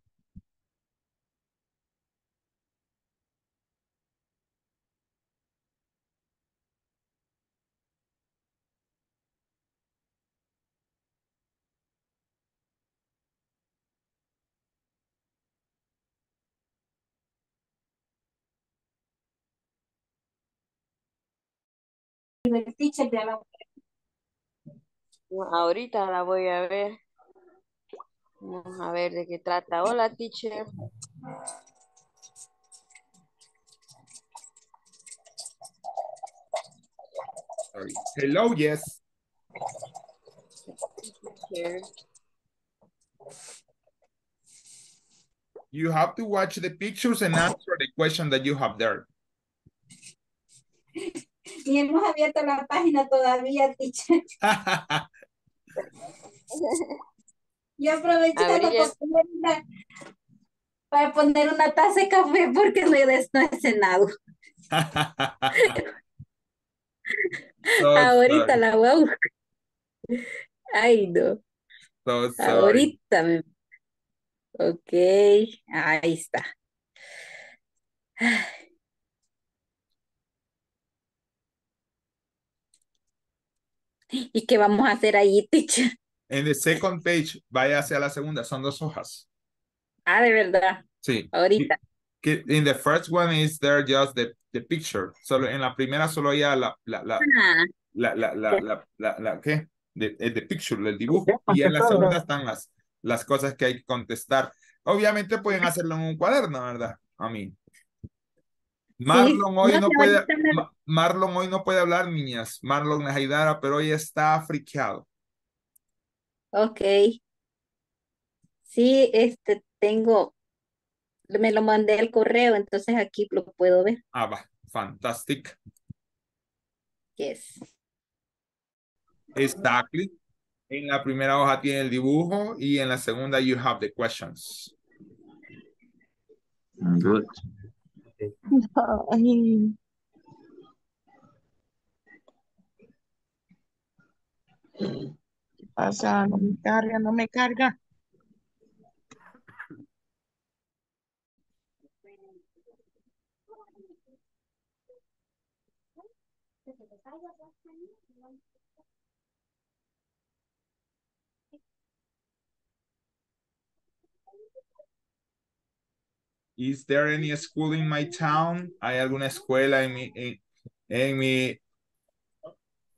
El teacher ya la
No, ahorita la voy a ver. Vamos a ver de qué trata. Hola, teacher.
Sorry. Hello, yes.
Teacher.
You have to watch the pictures and answer the question that you have there.
Ni hemos abierto la página todavía, teacher. Yo aproveché
A ver,
para poner, una, para poner una taza de café porque no he, no he cenado.
So
Ahorita
sorry.
la voy a buscar. Ay, no.
So.
Ahorita me... Ok, ahí está. ¿Y qué vamos a hacer ahí, teacher?
En the second page, vaya hacia la segunda, son dos hojas.
Ah, de verdad,
Sí.
ahorita.
Que- In the first one is there just the, the picture. Solo en la primera solo ya la, la, la,
Ah,
la, la, la, la, la, la- ¿qué? The, eh, the picture, el dibujo. Y en la segunda están las, las cosas que hay que contestar. Obviamente pueden hacerlo en un cuaderno, ¿verdad? A mí. Marlon hoy
no
puede, Ma- Marlon hoy no puede hablar, niñas. Marlon Najaidara, pero hoy está friqueado.
ok. Sí, este, tengo, me lo mandé al correo, entonces aquí lo puedo ver.
Ah, va, fantastic.
Yes.
Exactly. En la primera hoja tiene el dibujo y en la segunda you have the questions.
Good.
Ay, ¿Qué pasa? No me carga, no me carga.
Is there any school in my town? ¿Hay alguna escuela en mi, en, en mi...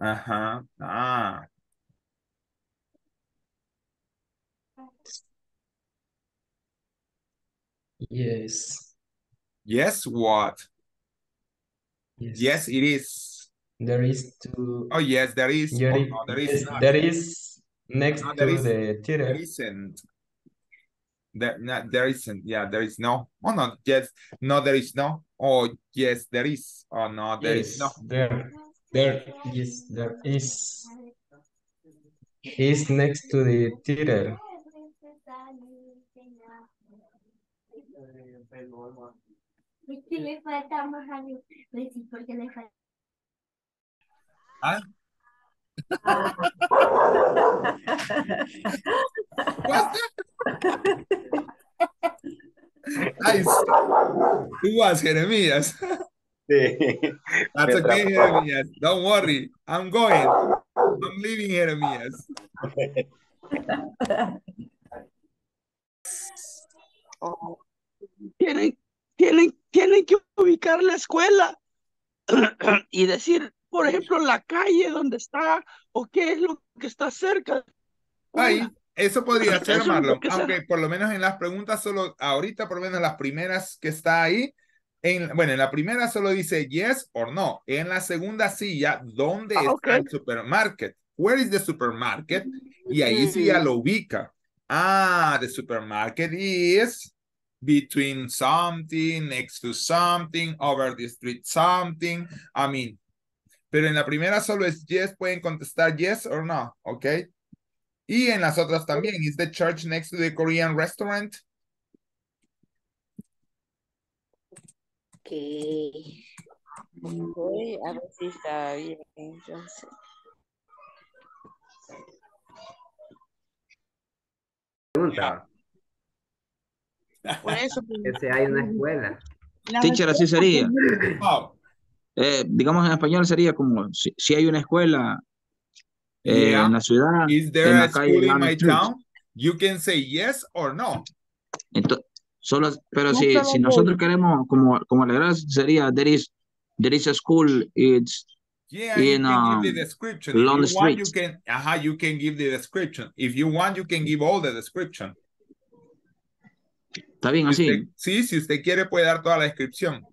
Ajá. Ah.
Yes.
Yes, what?
Yes.
Yes, it is.
There is two.
Oh, yes, there is.
There
Oh,
is,
no, there is
yes, there is next
No,
to
there is-
the
There
theater.
isn't. There, no, there isn't. Yeah, there is no. Oh, no, yes. No, there is no. Oh, yes, there is. Oh, no, there is no.
Yes, there, there, yes, there is. Is next to the theater.
¿Qué le falta más a mí? Pues sí, porque le falta.
Ah. Nice. Who was Jeremias?
Sí.
That's
Me
okay,
atrapó.
Jeremias. Don't worry. I'm going. I'm leaving Jeremias.
Tienen, tienen, tienen que ubicar la escuela y decir, por ejemplo, la calle donde está o qué es lo que está cerca.
Ahí, eso podría ser, Marlon, aunque por lo menos en las preguntas solo, ahorita por lo menos las primeras que está ahí, en, bueno, en la primera solo dice yes or no, en la segunda ya, ¿dónde
Ah,
está el supermarket? Where is the supermarket? Y ahí sí ya lo ubica. Ah, the supermarket is between something, next to something, over the street something, I mean, pero en la primera solo es yes, pueden contestar yes or no, ¿ok? Y en las otras también, is the church next to the Korean restaurant?
Ok.
Voy a ver si está bien. Entonces.
Pregunta,
Por eso,
que si hay una escuela.
la
Teacher, así sería.
Oh,
Eh, digamos en español sería como si, si hay una escuela eh,
Yeah.
en la ciudad,
is there
en
a
la calle
school in my
Street.
town? You can say yes or no.
Ento- solo, pero
No
si, si nosotros queremos como, como alegrar sería there is, there is a school, it's
Yeah, you
in
can give the description. If you want, you can, uh you can give the description. If you want, you can give all the description.
Está bien
Si
así.
usted- sí, si usted quiere puede dar toda la descripción.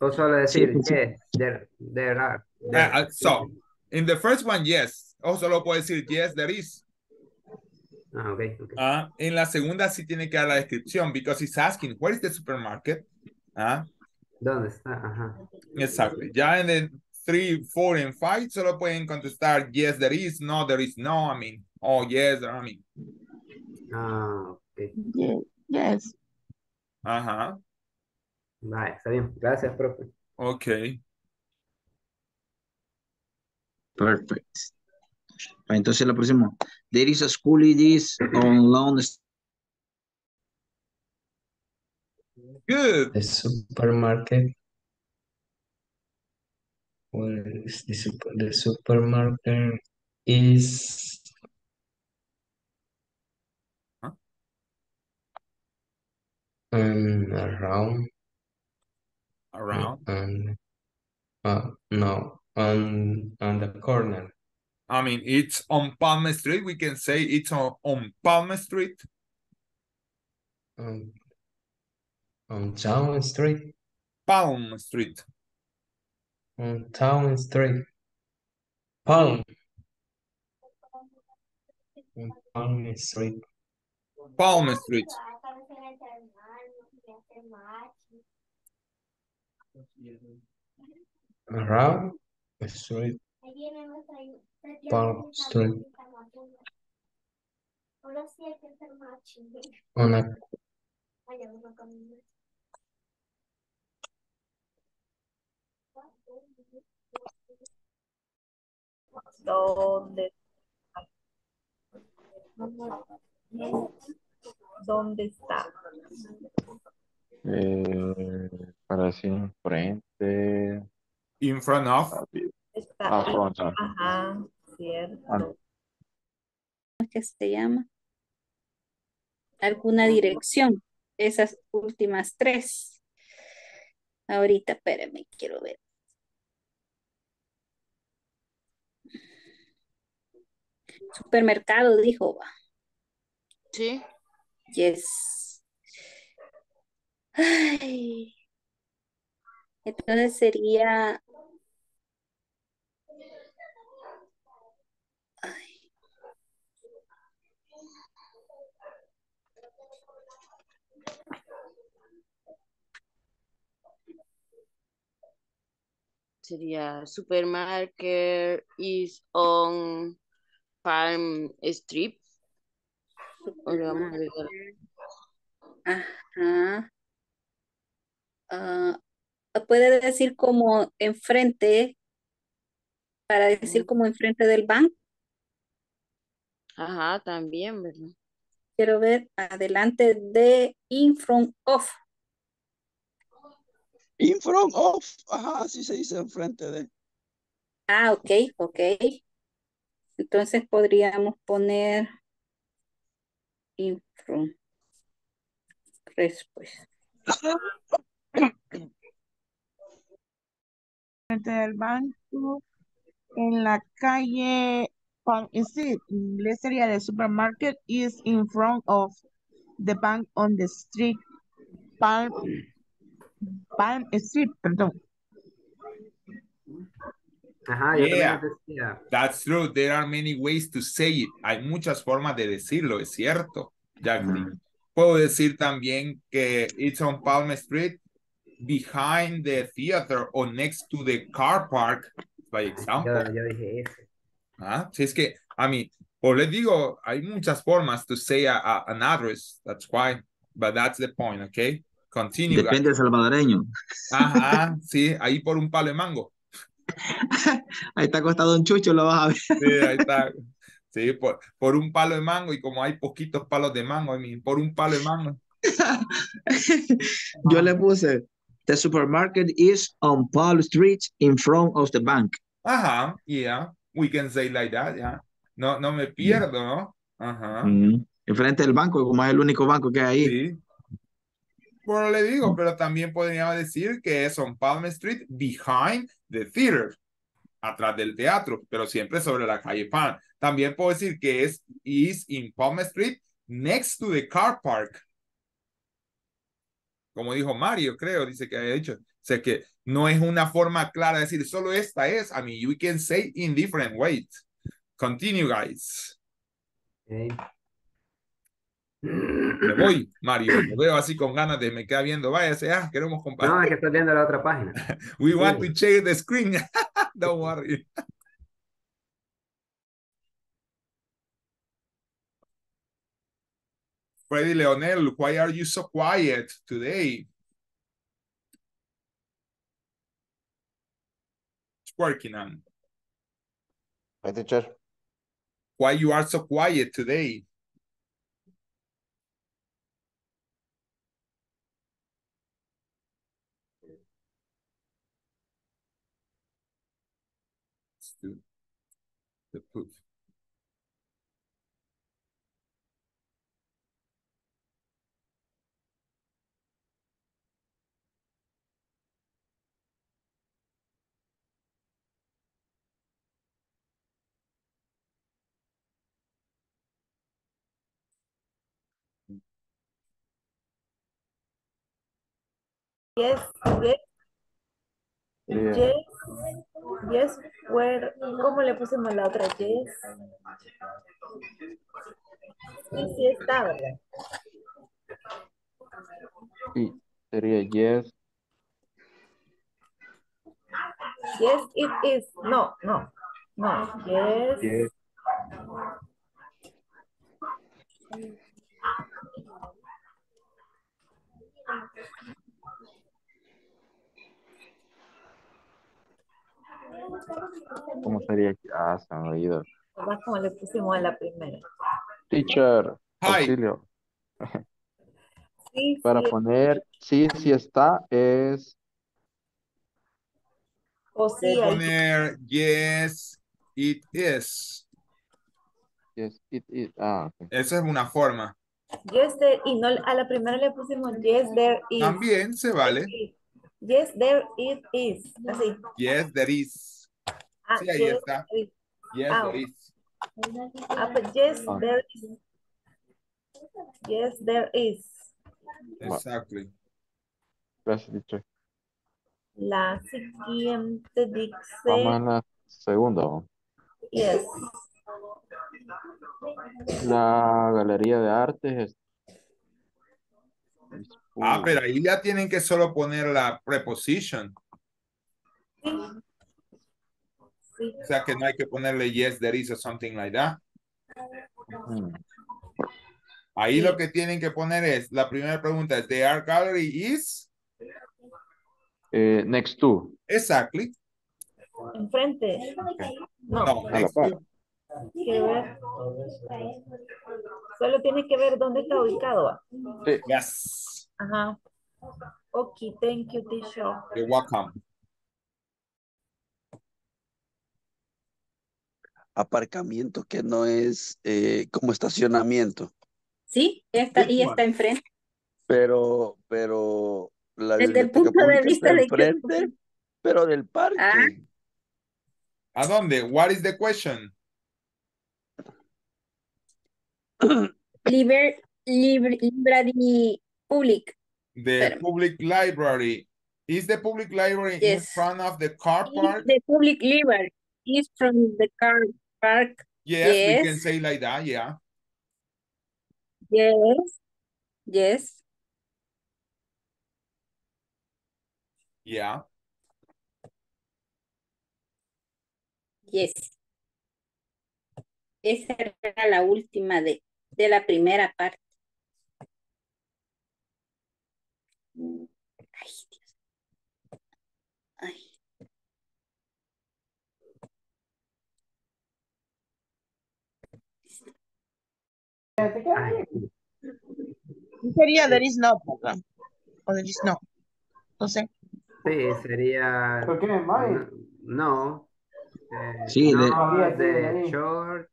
O solo decir,
sí.
yes, there, there are.
Uh,
there
uh, so, in the first one, yes. O solo puede decir, yes, there is.
Ah, ok, ok.
Ah, en la segunda sí tiene que dar la descripción, because it's asking, where is the supermarket? Ah,
¿Dónde está? Ajá.
exacto. Ya en el 3, 4, and 5 solo pueden contestar, yes, there is, no, there is no, I mean, oh, yes, I mean.
Ah, ok.
Ye- Yes.
Ajá,
Vale, está bien. Gracias, profe.
ok.
Perfect. Entonces la próxima. There is a school it is on Lone Street.
Good.
The supermarket. Where is the super, the supermarket is
Huh?
um, around
Around.
and uh, no on on the corner
I mean, it's on Palm Street. We can say it's on, on Palm Street.
um, on Town Street
Palm Street.
on Town Street Palm on Palm Street
Palm Street.
Around the street Palm Street on a
¿Dónde? ¿Dónde está?
Eh, para así enfrente.
In front of.
Está
Ah, front, ah.
Ajá, cierto.
¿Cómo es que se llama? Alguna dirección. Esas últimas tres. Ahorita, espérame, quiero ver. Supermercado, dijo. va.
Sí.
Yes. Ay. Entonces sería.
Sería supermarket is on a agregar.
Ajá. Ah, puede decir como enfrente, para decir como enfrente del banco.
Ajá, también, ¿verdad?
Quiero ver adelante de in front of.
In front of. Ajá, así se dice enfrente de.
Ah, ok, ok. Entonces podríamos poner in front. Respuesta.
Frente del banco. En la calle Palm Street. En inglés sería the supermarket is in front of the bank on the street. Palm, Palm Street, perdón.
Ajá,
Yeah.
decía.
That's true. There are many ways to say it. Hay muchas formas de decirlo, es cierto, Jacqueline. Puedo decir también que it's on Palm Street, behind the theater or next to the car park, by
Yo,
example.
yo dije ese.
Ah, si es que, I mean, por les digo, hay muchas formas to say a, a- an address. That's why, but that's the point, okay? Continue.
Depende del salvadoreño.
Ajá, sí, ahí por un palo de mango.
Ahí está acostado un chucho, lo vas a ver.
Sí, ahí está. Sí, por, por un palo de mango y como hay poquitos palos de mango, I mean, por un palo de mango.
Yo le puse, the supermarket is on Paul Street in front of the bank.
Ajá, yeah, we can say like that, yeah. No, no me pierdo, ¿no? Ajá,
Mm. Enfrente del banco, como es el único banco que hay ahí.
sí. Bueno, le digo, pero también podríamos decir que es on Palm Street behind the theater. atrás del teatro, pero siempre sobre la calle Pan. También puedo decir que es is in Palm Street next to the car park. Como dijo Mario, creo, dice que ha dicho. O sea que no es una forma clara de decir solo esta es. I mean, you can say in different ways. Continue, guys.
Okay.
Me voy, Mario. Me veo así con ganas de me queda viendo. Váyase, ah, queremos compartir.
No, es que estoy viendo la otra página.
We want to change the screen. Don't worry. Freddy Leonel, why are you so quiet today? It's working on.
Hi, teacher.
Why you are so quiet today?
Yes, yes,
Yeah.
yes, yes, where, ¿cómo le pusimos la otra? Yes. Sí, sí está, ¿verdad?
Sí, sería yes.
Yes, it is. No, no, no. Yes.
Yes. ¿Cómo sería? Ah, se me ha ido.
¿Verdad? Como le pusimos a la primera.
Teacher,
Hi.
auxilio.
Sí,
Para
sí,
poner sí, sí está, es
o sí, ahí.
poner yes, it is.
yes, it is. Ah, ok.
Esa es una forma.
Yes, there, y no, a la primera le pusimos yes, there is.
También se vale.
Yes, there it is. Así.
Yes, there is.
Ah,
Sí, ahí
yes,
está.
there is.
Yes,
Ah,
there is.
Ah, pues yes,
Ah.
there is. Yes, there is.
Exactly.
Gracias, teacher.
La siguiente dice
Vamos a la segunda.
yes.
La galería de artes es
Ah, pero ahí ya tienen que solo poner la preposition.
Sí.
O sea que no hay que ponerle yes, there is or something like that. Ahí
Sí.
lo que tienen que poner es, la primera pregunta es, the art gallery is,
Eh, next to.
exactly.
Enfrente. No,
No, next to.
Solo tiene que ver dónde está ubicado. ¿va?
Sí.
Yes.
Ajá. Ok, thank you, teacher.
You're welcome.
Aparcamiento que no es eh, como estacionamiento,
Sí, está, y está enfrente.
pero, pero la
Desde el punto de vista de que-
enfrente, pero del parque.
Ah.
¿A dónde? What is the question?
Liber, libr- library public.
The public library. Is the public library in
Yes.
front of the car park?
The public library is from the car park.
Yes, we can
Yes.
say like that, yeah.
Yes. Yes.
Yeah.
Yes. Esa era la última de, de la primera parte. Ay, Dios. Ay.
Ay,
Sería there is no, ¿verdad? O there is no. No sé.
sí, sería.
¿Por qué, Mike?
No. Eh,
Sí,
no,
de-
de short.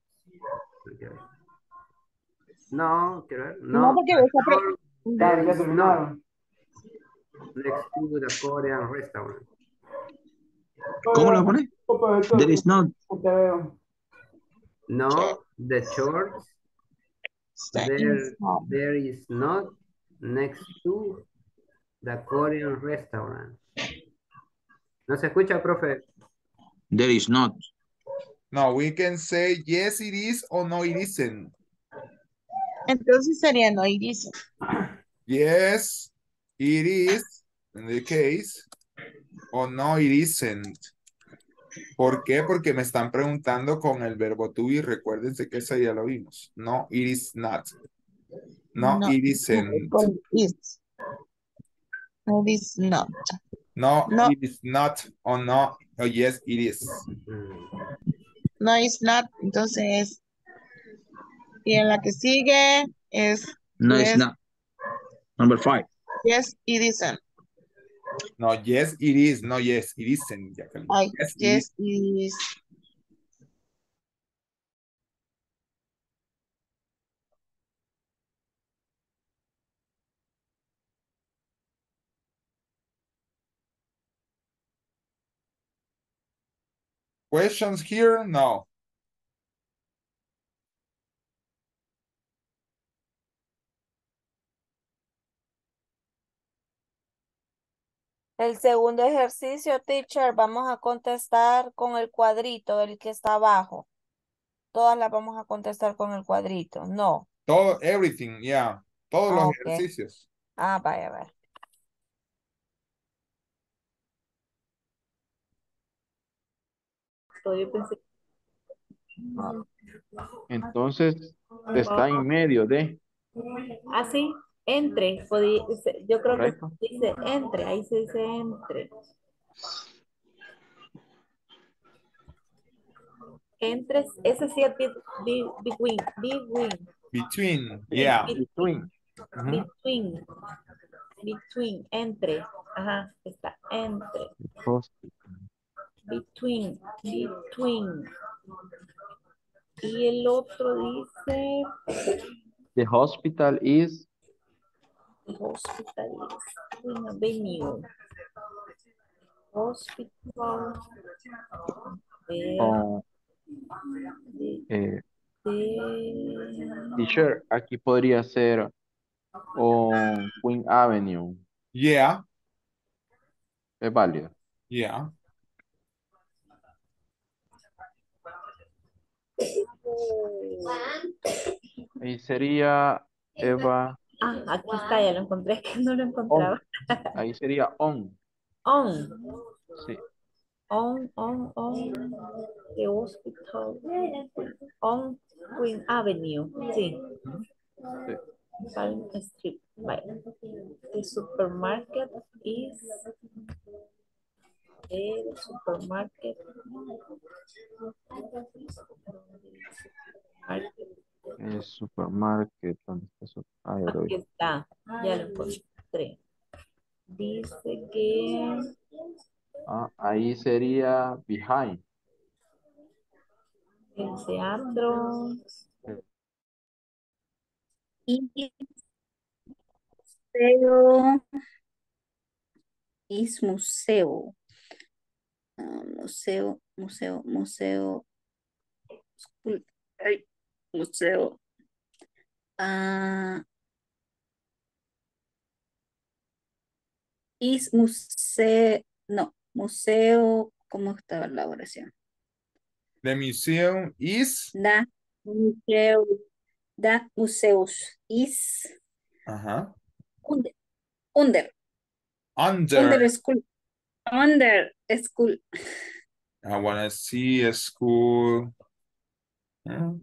No, quiero ver. No,
No, porque
no. Next to the Korean restaurant.
¿Cómo lo pone? There is not.
No, the shorts.
There
There,
is not.
next to the Korean restaurant. ¿No se escucha, profe?
There is not.
No, we can say yes it is or no it isn't.
Entonces sería no iris.
Yes, it is, in the case, o no it isn't. ¿Por qué? Porque me están preguntando con el verbo to be. Recuérdense que eso ya lo vimos. No, it is not. No,
No,
it isn't.
con is. No, it is not.
No,
No.
it is not. O no, o yes, it is.
No, it's not. Entonces, y en la que sigue es
No, it's not. Number five.
Yes, it isn't.
No, yes, it is. No, yes, it isn't. Jacqueline.
Ay,
Yes,
yes,
is.
it is.
Questions here? No.
El segundo ejercicio, teacher, vamos a contestar con el cuadrito, el que está abajo. Todas las vamos a contestar con el cuadrito. No.
Todo, everything, yeah. Todos
Ah,
los ejercicios.
Ah, vaya, vaya.
Entonces, está en medio de,
Ah, sí, entre. yo creo
Correcto.
que dice entre, ahí se dice entre. Entre, ese sí es be- be- between, between,
Between, yeah.
between.
Between, between, entre. Ajá, está entre, between, between. Y el otro dice
The hospital is
hospital, between a venue. Hospital. de-
on,
de-
eh,
de-
teacher, aquí podría ser on Queen Avenue.
Yeah,
Es válido.
yeah.
Ahí sería Eva,
Ah, aquí está, ya lo encontré, que no lo encontraba.
ahí sería on.
On,
Sí.
on, on, on, the hospital, on Queen Avenue, sí.
Sí.
Palm Street, vaya. The supermarket is, the supermarket, supermarket,
El supermarket. ¿dónde está su- Ah, ya
aquí está, ya lo encontré. Dice que
Ah, ahí sería behind.
el teatro,
Y museo is museo. Ah, museo, museo, museo. ay, museo. Ah, is museo, no, museo, ¿cómo estaba la oración?
The museum is,
Da museo, da museus is
ajá,
under, under,
under.
under school, under school.
I wanna see a school. Hmm,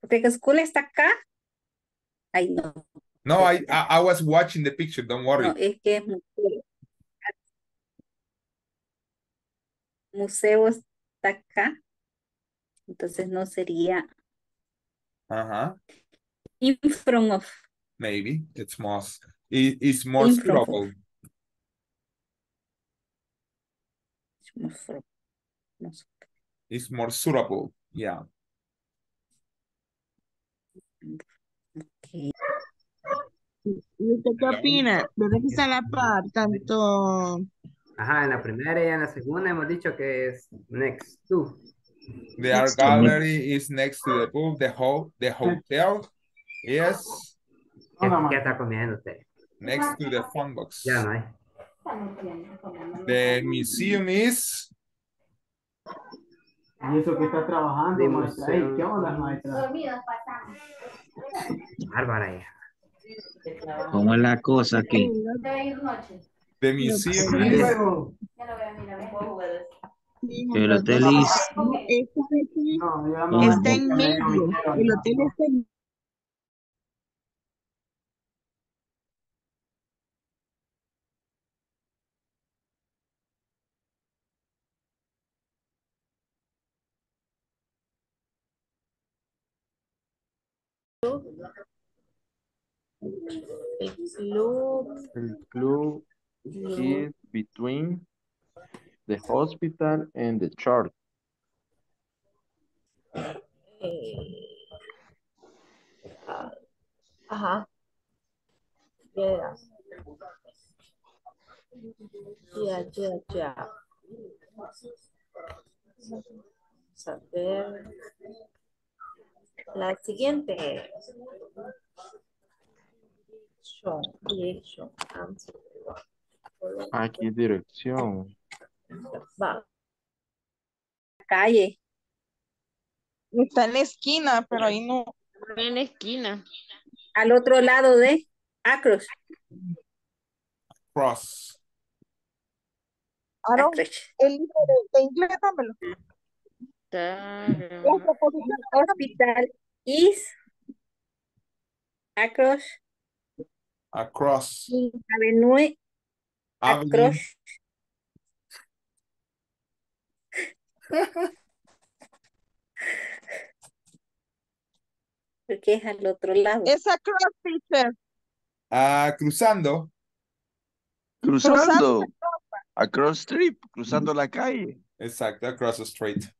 Porque school está acá. Ay, no,
No, I, I I was watching the picture, don't worry.
no, es que es museo. Museo está acá. Entonces no sería
Uh-huh.
in front of.
Maybe it's more it, it's more
In front of.
suitable.
No sé. No sé.
It's more suitable. Yeah.
Ok.
¿Y usted qué opina? ¿Verdad que está a la par tanto
Ajá, en la primera y en la segunda hemos dicho que es next to.
The art gallery is next to the pool. The, ho the hotel is
¿Qué, qué está comiendo usted?
next to the phone box.
Ya no hay.
The museum is
Y eso que está trabajando, maestra. ¿Qué onda, maestra?
Dormidos pasamos.
Bárbara hija.
¿Cómo es la cosa aquí?
Feliz noche.
the museum
Hasta
is
luego.
Ya lo voy a mirar. ¿ves?
El hotel
no está en medio. El hotel está en
El club,
El club is between the hospital and the church.
ah, ajá. Ya, ya. Vamos a ver. La siguiente. Direction, direction. answer.
Aquí dirección.
Va.
Calle.
Está en la esquina, pero ahí no.
En la esquina.
Al otro lado de Acros.
cross.
Aaron,
Acros.
el libro de, inglés, dámelo.
Hospital is Acros
Across.
Avenue. Across. Porque es al otro lado.
Es across, teacher.
Ah, cruzando.
Cruzando. Across street, cruzando la calle.
Exacto, across the street.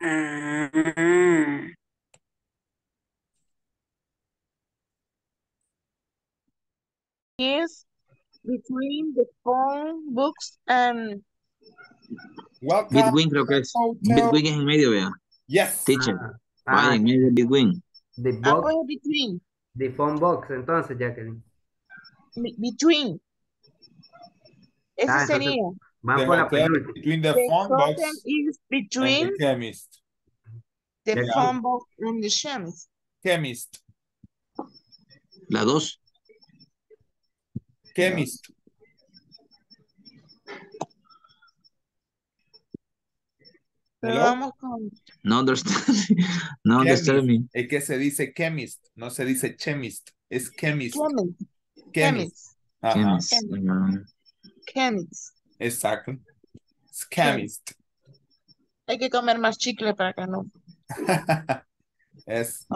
Ah.
Is between the phone books and
Welcome.
Bitwin creo que es.
Hotel.
Bitwin es en medio, vea.
Yes.
Teacher.
Ah,
Vaya, en medio Bitwin.
the
ah,
box,
pues between,
the phone box, entonces, Jacqueline.
be- between. Ese
Ah,
sería.
Van
The
por la penúltima.
between the
The
phone box
is
and
between
the chemist.
the
Yeah.
phone box and the chemist.
Chemist.
La dos.
Chemist.
Pero vamos con
No understand. no
Chemist.
understand me.
Es que se dice chemist, no se dice chemist, es chemist.
chemist.
Chemist.
Chemist.
Exacto. Es chemist.
Hay que comer más chicle para que no.
es,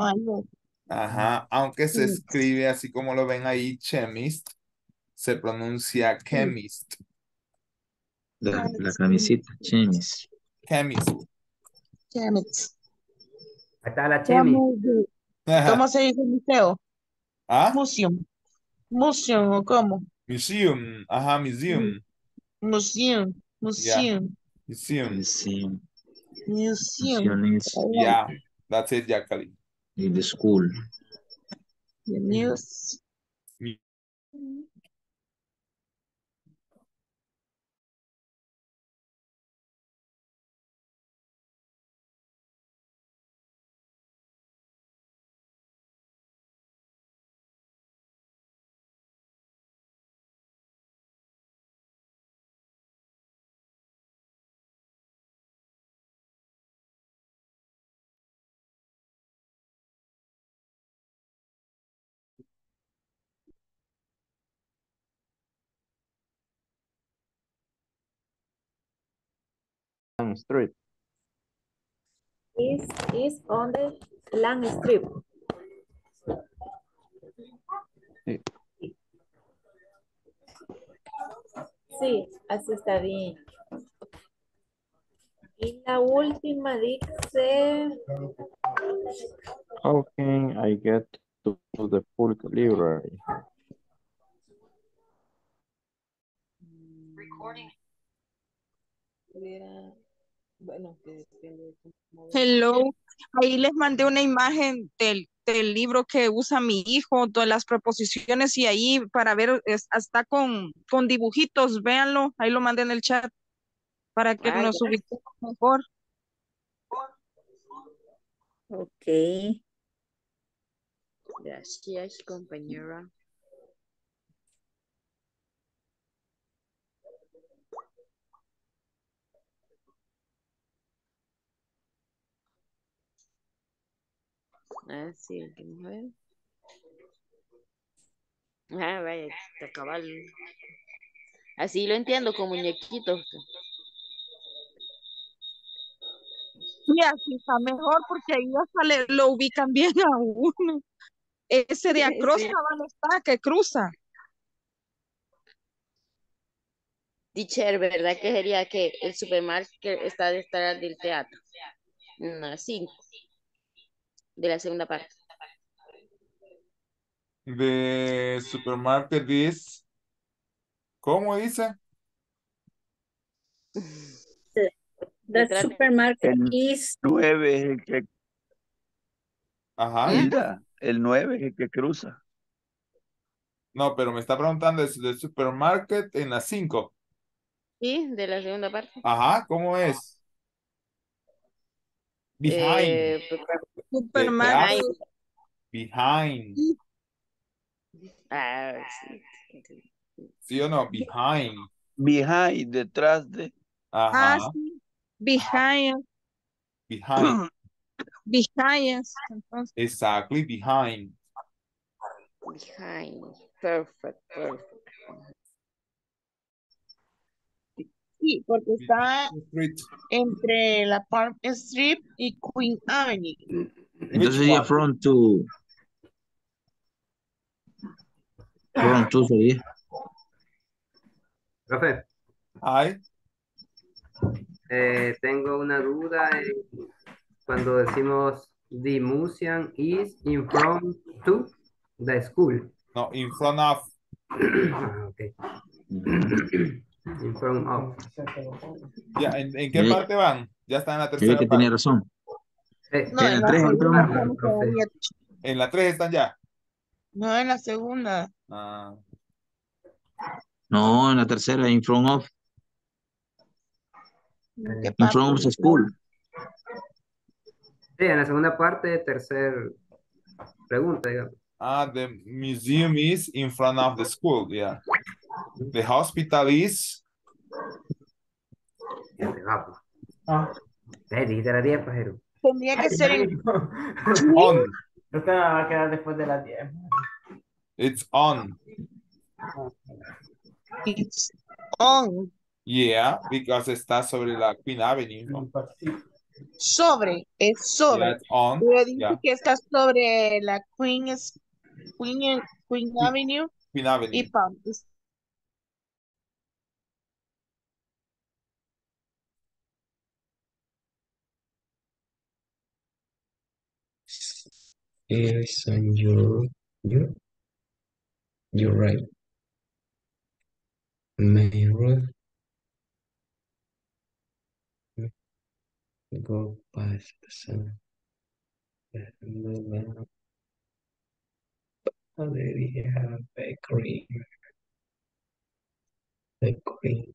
ajá, aunque se escribe así como lo ven ahí, chemist, se pronuncia chemist.
La, la camisita. Chemist.
Chemist.
Chemist.
Ahí está la
¿Cómo se dice museo?
¿Ah?
Museum. Museum o cómo?
Museum. Ajá, museum.
Museum. Museum.
Museum.
Sí.
Museum.
Funciones
Yeah, that's it, Jacqueline.
y the school.
The muse.
Lang Street.
Is, is on the land strip.
Sí.
Sí, así está bien. Y la última dice,
How can I get to the public library?
Pudiera- Bueno, que depende de.
Hello, ahí les mandé una imagen del, del libro que usa mi hijo, todas las preposiciones y ahí para ver, es- está con, con dibujitos, véanlo, ahí lo mandé en el chat para que nos ubiquemos mejor.
Ok.
Gracias, compañera. Ah, sí, vamos a ver. Ah, vaya, está cabal. Así lo entiendo, con muñequitos.
Y así está mejor porque ahí hasta le- lo ubican bien a uno. Ese de across
Sí.
está que cruza.
Teacher, ¿verdad que sería que el supermarket está detrás del teatro? No, cinco. De la segunda parte.
The supermarket is, ¿cómo dice?
The supermarket
El
is
9 es el que,
Ajá.
El 9 es el que cruza.
No, pero me está preguntando es the supermarket en la 5.
Sí, de la segunda parte.
Ajá, ¿cómo es? Behind.
Eh,
Detrás. Behind.
ah, sí.
¿Sí o no? Behind.
Behind, detrás de.
Ah, sí. Behind,
Behind.
behind. Entonces,
Exactly, behind.
Behind. Perfect, perfect.
Sí, porque está
Street.
entre la Park Street y Queen Avenue.
Entonces sería front to. Front to sería.
Profe,
Hi.
eh, tengo una duda en- cuando decimos the museum is in front to the school.
No, in front of.
Ah, ok. In front of.
Ya, ¿en, en qué
Sí.
parte van? Ya está en la tercera
que
parte.
tenía razón.
No,
En
en
la
la
tres,
segunda
entonces.
estamos todavía.
En la 3 están ya.
No, en la segunda.
Ah,
No, en la tercera, in front of.
¿Qué
In
parte?
front of the school.
Sí, en la segunda parte, tercer pregunta, digamos.
ah, the museum is in front of the school. Yeah. The hospital is.
Ya te va, pues.
Ah,
Eh, dijiste las 10, pajero.
Tendría que ser en
On.
Esta va a quedar después de las 10.
It's on.
it's on,
Yeah, because está sobre la Queen Avenue. ¿no?
sobre, es sobre.
Yeah, it's on.
Pero dice
Yeah,
que está sobre la Queen, Queen, Queen
Queen-
Avenue
Queen
y
Avenue.
Palm.
Yes, and you're, you're, you're right. Main road. Go past the sun. Already have bakery. Bakery.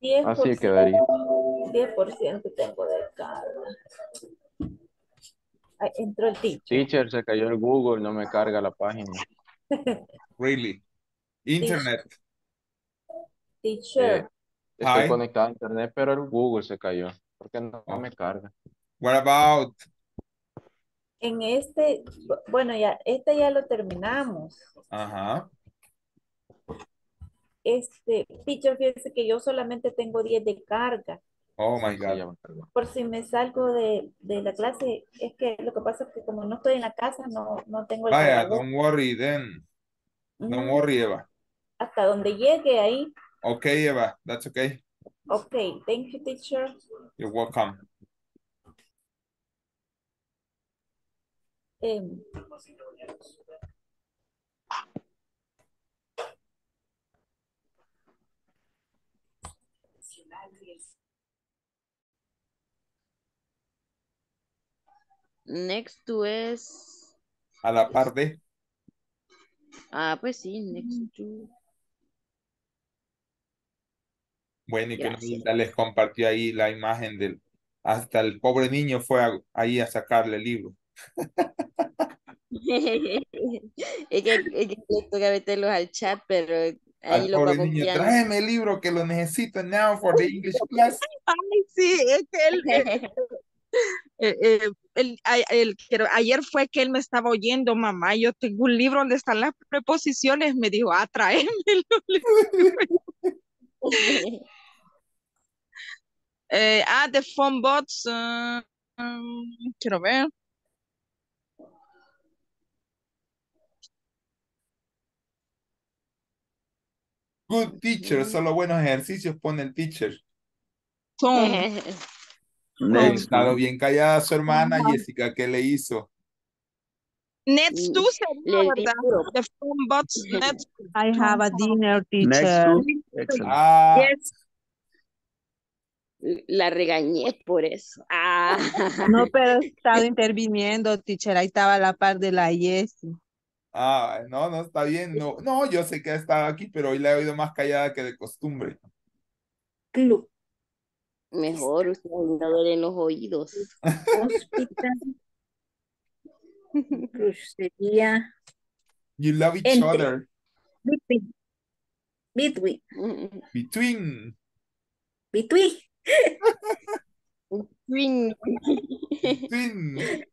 10
Así quedaría.
10% tengo de carga. Entró el teacher.
Teacher, se cayó el Google, no me carga la página.
really? Internet.
Teacher.
Eh, estoy
Hi.
conectado a internet, pero el Google se cayó. ¿Por qué no, oh. me carga?
What about?
En este, bueno, ya, este ya lo terminamos.
Ajá
este, teacher, fíjese que yo solamente tengo 10 de carga.
Oh my God.
Por si me salgo de, de la clase, es que lo que pasa es que como no estoy en la casa, no, no tengo el
Vaya,
cargador.
don't worry then. Don't worry, Eva.
Hasta donde llegue ahí.
Okay, Eva, that's okay.
Ok, thank you, teacher.
You're welcome.
Em,
Next to es.
A la par de.
Ah, pues sí, next to.
Bueno, y que. Nolita les compartió ahí la imagen del, hasta el pobre niño fue a- ahí a sacarle el libro.
Es que, es que toca meterlos al chat, pero ahí
Al
lo
pobre niño, tráeme el libro que lo necesito now for the English class.
Ay, sí, es que él- eh, eh, pero ayer fue que él me estaba oyendo, mamá, yo tengo un libro donde están las preposiciones, me dijo, ah, tráemelo. Eh, ah, the phone bots, ah, mm, quiero ver.
Good teacher, solo buenos ejercicios pone el teacher.
Tom.
Ha
Next.
estado bien callada su hermana. Jessica, ¿qué le hizo?
Next to sería, ¿verdad?
duro.
The phone bots, next to.
I have a dinner,
Next
teacher.
to. Excellent.
Ah,
Yes.
La regañé por eso. Ah.
No, pero estaba interviniendo, teacher. Ahí estaba la par de la Jessie.
ah, no, no está bien. No, no, yo sé que ha estado aquí, pero hoy la he oído más callada que de costumbre.
Club.
Mejor, usted no duelen los oídos.
Hospital. Crucería.
You love each
Entre.
other.
Between. Between.
Between.
Between.
Swing.
Between.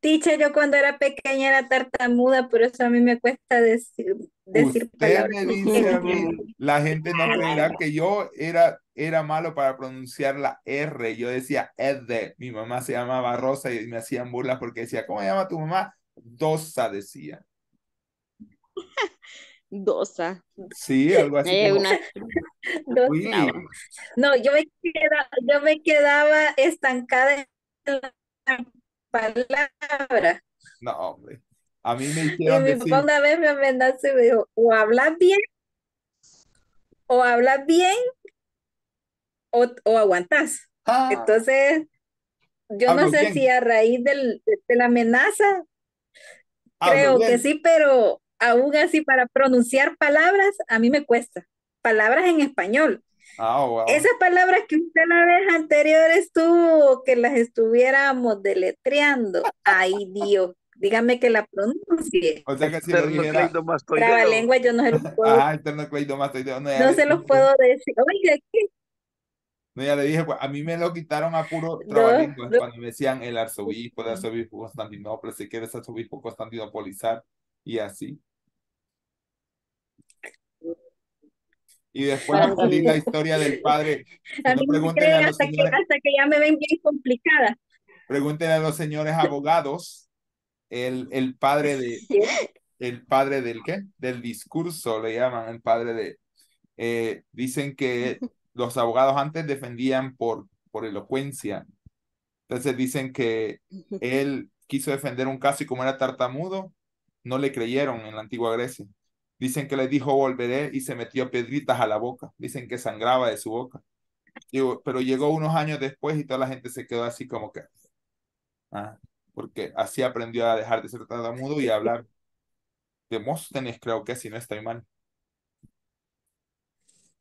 Teacher, yo cuando era pequeña era tartamuda, por eso a mí me cuesta decir, decir
Usted
palabras.
me dice a mí, la gente no creerá que yo era, era malo para pronunciar la R. Yo decía Ed. Mi mamá se llamaba Rosa y me hacían burlas porque decía, ¿cómo se llama tu mamá? Dosa decía.
Dosa.
Sí, algo así
Eh,
como,
una
really?
No, yo me quedaba, yo me quedaba estancada en la palabra.
No, hombre. A mí me
Y
hicieron
mi
decir,
papá una vez me amenazó y me dijo, o hablas bien, o hablas bien, o, o aguantas.
ah,
Entonces, yo no sé
bien,
si a raíz del- de, la amenaza,
hablo
creo que sí, pero aún así para pronunciar palabras, a mí me cuesta. Palabras en español.
Ah, wow.
Esas palabras que usted la vez anterior estuvo, que las estuviéramos deletreando. Ay, Dios, dígame que la pronuncie.
O sea que si lo dijera.
Trabalengua yo no se los puedo,
ah, esternocleidomastoideo, no,
no se los
dije,
puedo decir. Oiga, ¿qué?
no, ya le dije, pues, a mí me lo quitaron a puro trabalenguas
dos-
cuando me decían el arzobispo, el arzobispo Constantinopla, si quieres arzobispo Constantinopolizar, y así. Y después la
mí.
historia del padre.
A
no,
mí me
a
creen hasta que,
señores,
hasta que ya me ven bien complicada.
pregúntenle a los señores abogados, el, el padre de, el padre del qué? Del discurso, le llaman el padre de, eh, dicen que los abogados antes defendían por, por elocuencia. Entonces dicen que él quiso defender un caso y como era tartamudo, no le creyeron en la antigua Grecia. Dicen que le dijo volveré y se metió piedritas a la boca. Dicen que sangraba de su boca. Digo, pero llegó unos años después y toda la gente se quedó así como que, ah, porque así aprendió a dejar de ser tartamudo y a hablar. Demóstenes creo que si no estoy mal.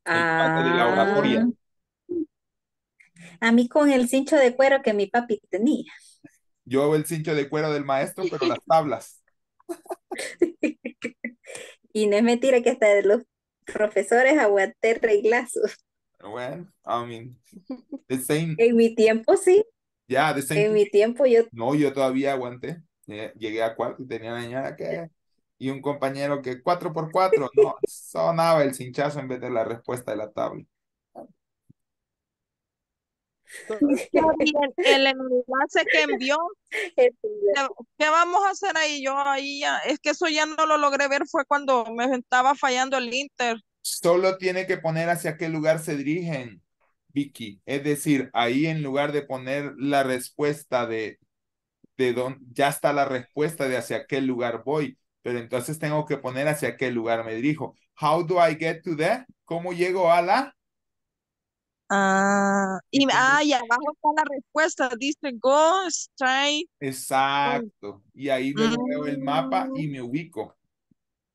El padre de la oratoria.
Ah, a mí con el cincho de cuero que mi papi tenía.
Yo el cincho de cuero del maestro, pero las tablas.
Y no es mentira que hasta de los profesores aguanté reglazos.
Bueno, I mean, the same,
En mi tiempo sí,
yeah, same
en mi tiempo yo,
No, yo todavía aguanté. Eh, Llegué a cuarto y tenía la señora que Y un compañero que cuatro por cuatro, no, sonaba el cinchazo en vez de la respuesta de la tabla.
El, el enlace que envió, ¿qué qué vamos a hacer ahí? Yo ahí ya, es que eso ya no lo logré ver, fue cuando me estaba fallando el Inter.
Solo tiene que poner hacia qué lugar se dirigen, Vicky. Es decir, ahí en lugar de poner la respuesta de, de dónde, ya está la respuesta de hacia qué lugar voy, pero entonces tengo que poner hacia qué lugar me dirijo. How do I get to there? ¿Cómo llego a la?
Ah, y, ah, y abajo está la respuesta, dice go straight.
Exacto. Y ahí luego veo el mapa y me ubico.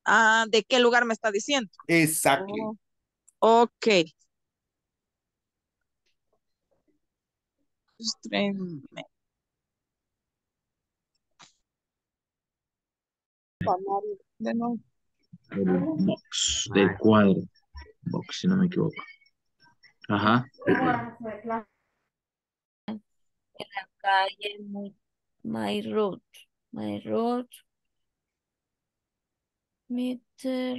Ah, ¿de qué lugar me está diciendo?
Exactly.
Oh, ok. Straight. De nuevo.
El box del cuadro. Box, si no me equivoco. Ajá.
En la calle, my, my road, my road, meter,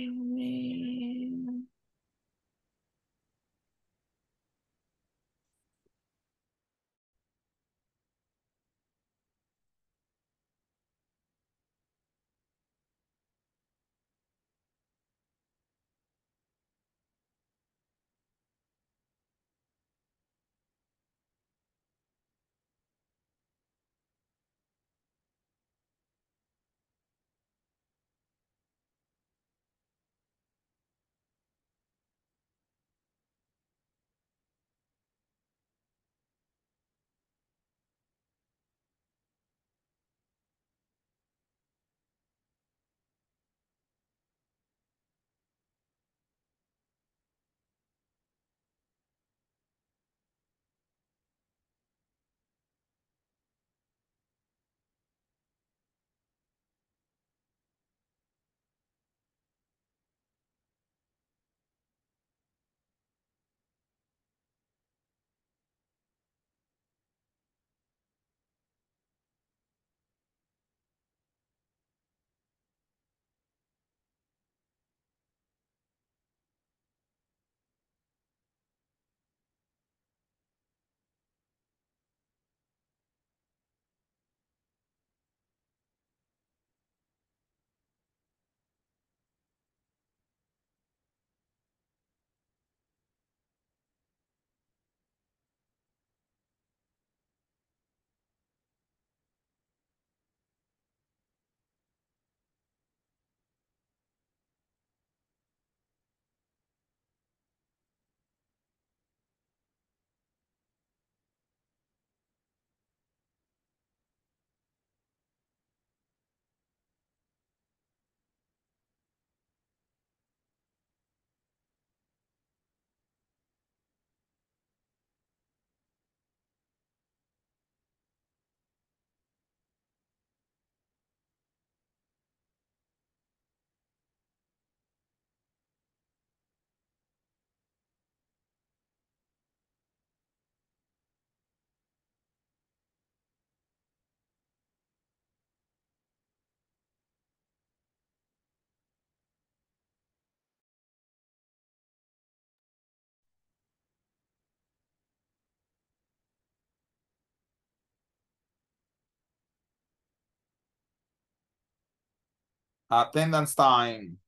Attendance time.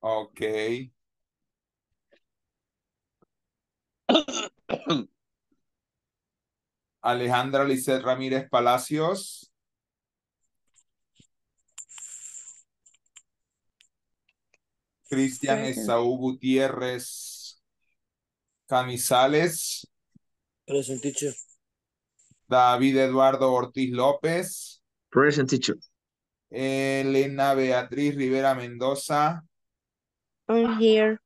Ok. Alejandra Lizeth Ramírez Palacios. Cristian. Esaú Gutiérrez Camisales.
Present teacher.
David Eduardo Ortiz López.
Present teacher.
Elena Beatriz Rivera Mendoza.
I'm here.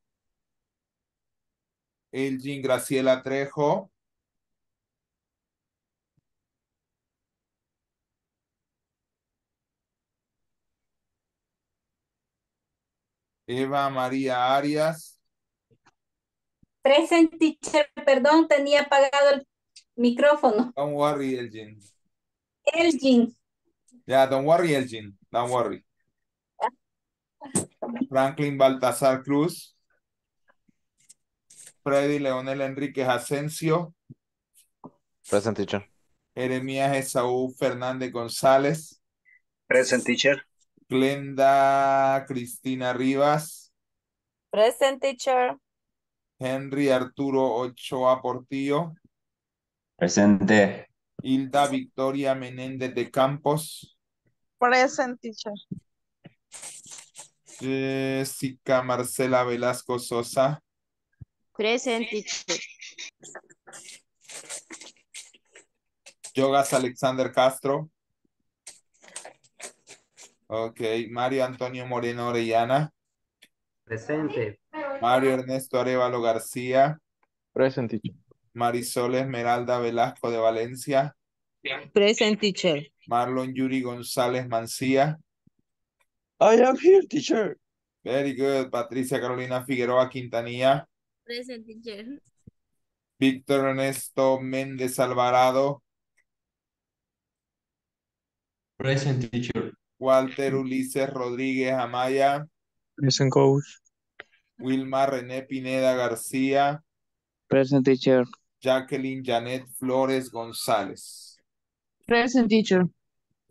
Elgin Graciela Trejo. Eva María Arias.
Present teacher, perdón, tenía apagado el micrófono.
Don't worry, Elgin.
Elgin.
Yeah, don't worry, Elgin. Don't worry. Franklin Baltasar Cruz. Freddy Leonel Enríquez Asensio.
Present teacher.
Jeremías Esaú Fernández González.
Present teacher.
Glenda Cristina Rivas.
Present teacher.
Henry Arturo Ochoa Portillo.
Presente.
Hilda Victoria Menéndez de Campos.
Present teacher.
Jessica Marcela Velasco Sosa.
Present teacher.
Yogas Alexander Castro. Ok, Mario Antonio Moreno Orellana.
Presente.
Mario Ernesto Arevalo García.
Present teacher.
Marisol Esmeralda Velasco de Valencia.
Present teacher.
Marlon Yuri González Mancía.
I am here, teacher.
Very good. Patricia Carolina Figueroa Quintanilla.
Present teacher.
Víctor Ernesto Méndez Alvarado.
Present teacher.
Walter Ulises Rodríguez Amaya.
Present coach.
Wilma René Pineda García.
Present teacher.
Jacqueline Janet Flores González.
Present teacher.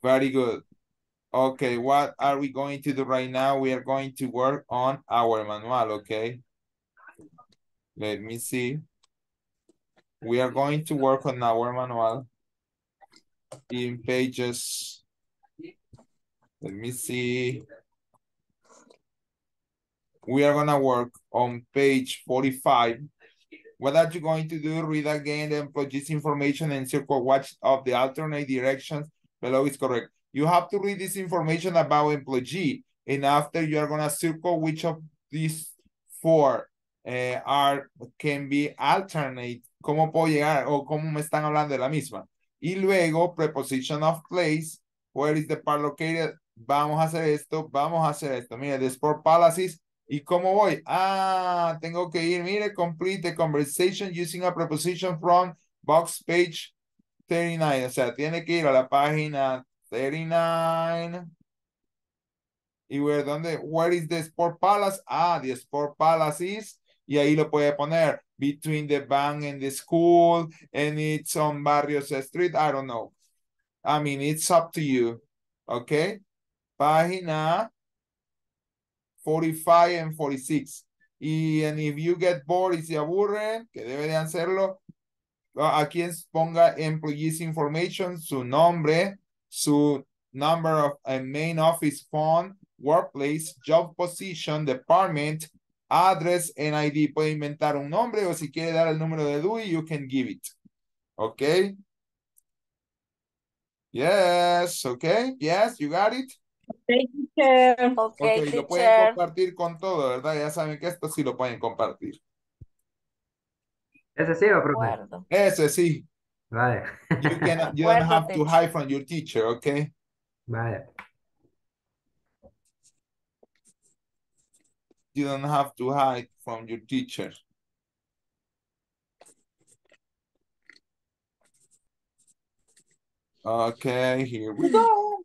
Very good. Okay, what are we going to do right now? We are going to work on our manual, okay? Let me see. We are going to work on our manual in pages. Let me see. We are gonna work on page 45. What are you going to do? Read again the employee's information and circle watch of the alternate directions below is correct. You have to read this information about employee and after you are gonna circle which of these four uh, are can be alternate. ¿Cómo puedo llegar o cómo me están hablando de la misma? Y luego preposition of place. Where is the part located? Vamos a hacer esto, vamos a hacer esto. Mire, the sport policies. ¿Y cómo voy? Ah, tengo que ir, mire, complete the conversation using a preposition from box page 39. O sea, tiene que ir a la página 39. Y ver dónde, where is the sport palace? Ah, the sport palace is, y ahí lo puede poner, between the bank and the school, and it's on Barrios Street, I don't know. I mean, it's up to you, okay? Página 45 and 46. Y and if you get bored y se aburren, que debe de hacerlo, aquí ponga employees information, su nombre, su number of a main office phone, workplace, job position, department, address, and ID. Puede inventar un nombre o si quiere dar el número de DUI, you can give it. Okay? Yes, okay, yes, you got it.
Okay, teacher.
Okay,
Ok, lo pueden compartir con todo, ¿verdad? Ya saben que esto sí lo pueden compartir.
¿Ese sí o profe?
Ese sí.
Vale.
You, can, you don't have to hide from your teacher, okay?
Vale.
You don't have to hide from your teacher. Okay, here we go.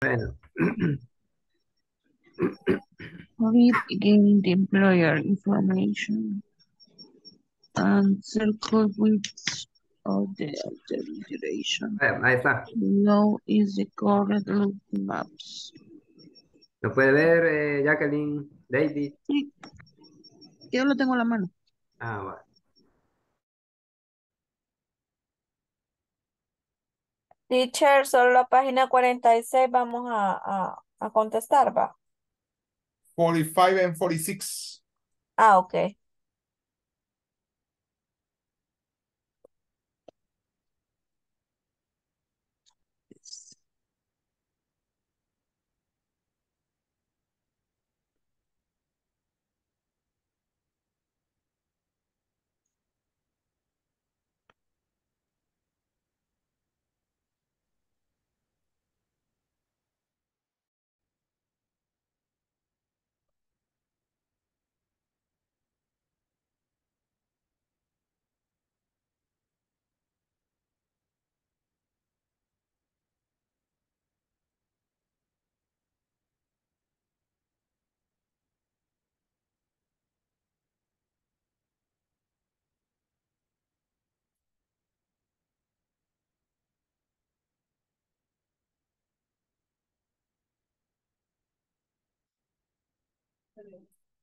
Bueno.
Read again the employer information and circle which of the other duration
Eh, Ahí está.
below is the correct loop maps.
¿Lo puede ver, eh, Jacqueline, David?
Sí, yo lo tengo en la mano.
Ah, bueno.
Teacher, solo la página 46 vamos a, a, a contestar, ¿va?
45 and 46.
Ah, ok.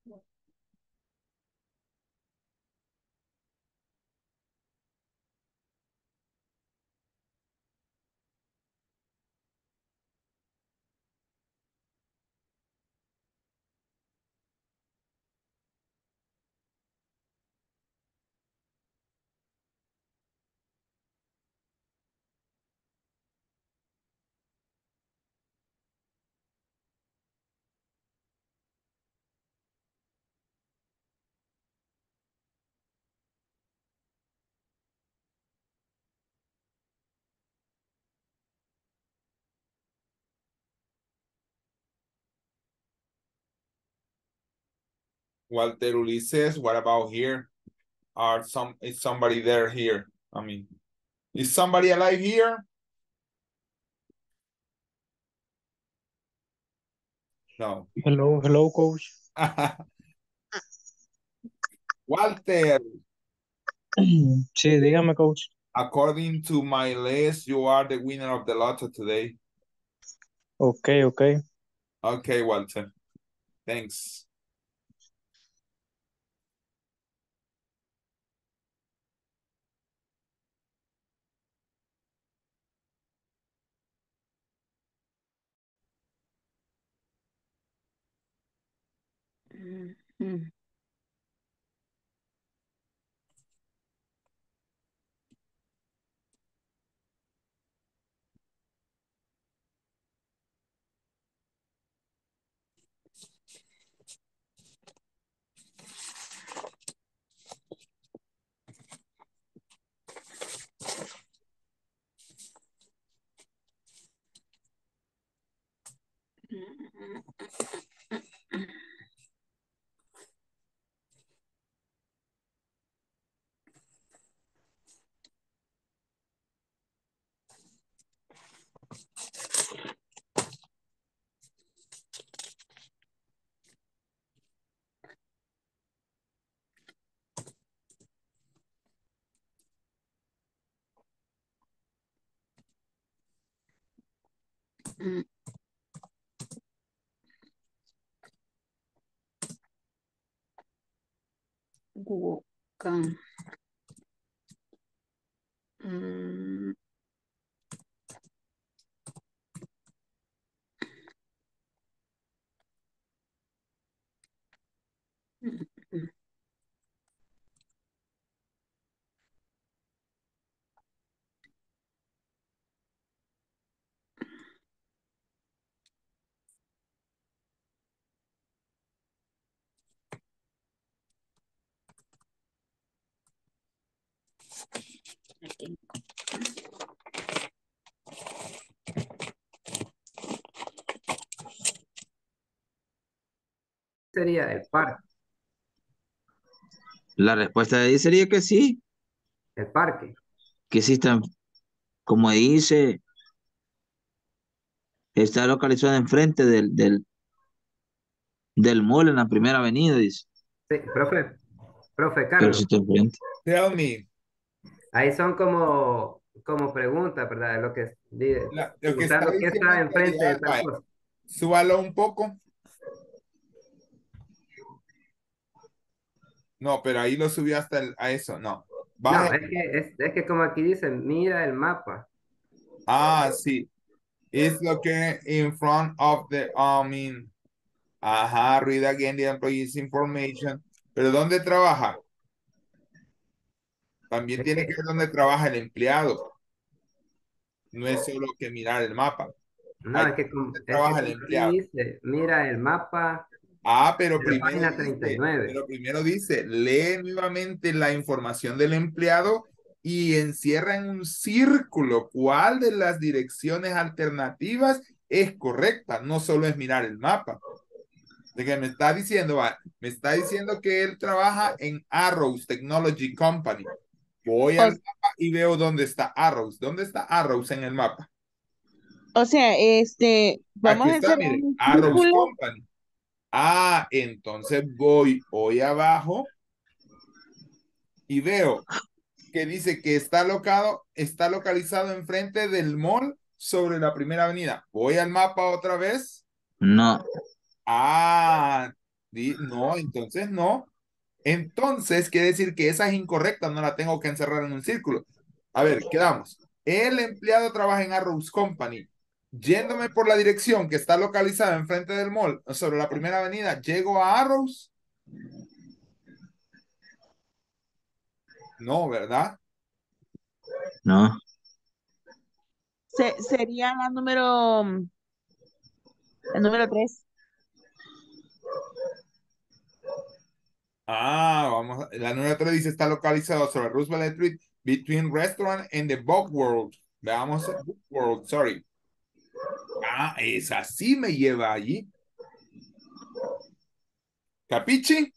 Yeah.
Walter Ulises, what about here? Are some is somebody there here? I mean, is somebody alive here? No.
Hello, hello, coach.
Walter,
Sí, dígame, coach.
according to my list, you are the winner of the lotto today.
Okay, okay.
Okay, Walter. Thanks.
Mm. Mm. Wokan. Mm. Mm,
Sería del parque.
La respuesta de ahí sería que sí.
El parque.
Que sí están, como dice, está localizada enfrente del, del, del mall en la primera avenida, dice.
Sí, profe. Profe, Carlos.
Pero si
Ahí son como, como preguntas, ¿verdad? Lo que,
La- lo que está en
enfrente de tal cosa.
súbalo un poco. No, pero ahí lo subió hasta el- a eso, no.
No, es que, es, es que como aquí dice, mira el mapa.
Ah, sí. It's located in front of the, I mean, ajá, read again the employee's information. Pero ¿dónde trabaja? También tiene
que,
ver dónde trabaja el empleado. No es solo que mirar el mapa.
no,
Hay
es que,
dónde
es
trabaja el empleado.
dice, mira el mapa
Ah, pero primero
página
dice,
39.
pero primero dice, lee nuevamente la información del empleado y encierra en un círculo cuál de las direcciones alternativas es correcta. No solo es mirar el mapa. De que me está diciendo, me está diciendo que él trabaja en Arrows Technology Company. Voy al mapa y veo dónde está Arrows. ¿Dónde está Arrows en el mapa?
o sea, este, vamos
Aquí
a
mire,
un
Arrows
círculo.
Company. Ah, entonces voy hoy abajo y veo que dice que está locado, está localizado enfrente del mall sobre la primera avenida. Voy al mapa otra vez.
No,
Ah, di- no, entonces no. Entonces quiere decir que esa es incorrecta, no la tengo que encerrar en un círculo. A ver, quedamos. El empleado trabaja en Arrows Company. Yéndome por la dirección que está localizada enfrente del mall, sobre la primera avenida, llego a Arrows. No, ¿verdad?
no.
Se- sería la número, la número tres.
Ah, vamos. a- La número 3 dice está localizado sobre Roosevelt Street, between restaurant and the book world. Veamos, book world, sorry. Ah, esa sí me lleva allí. ¿Capichi?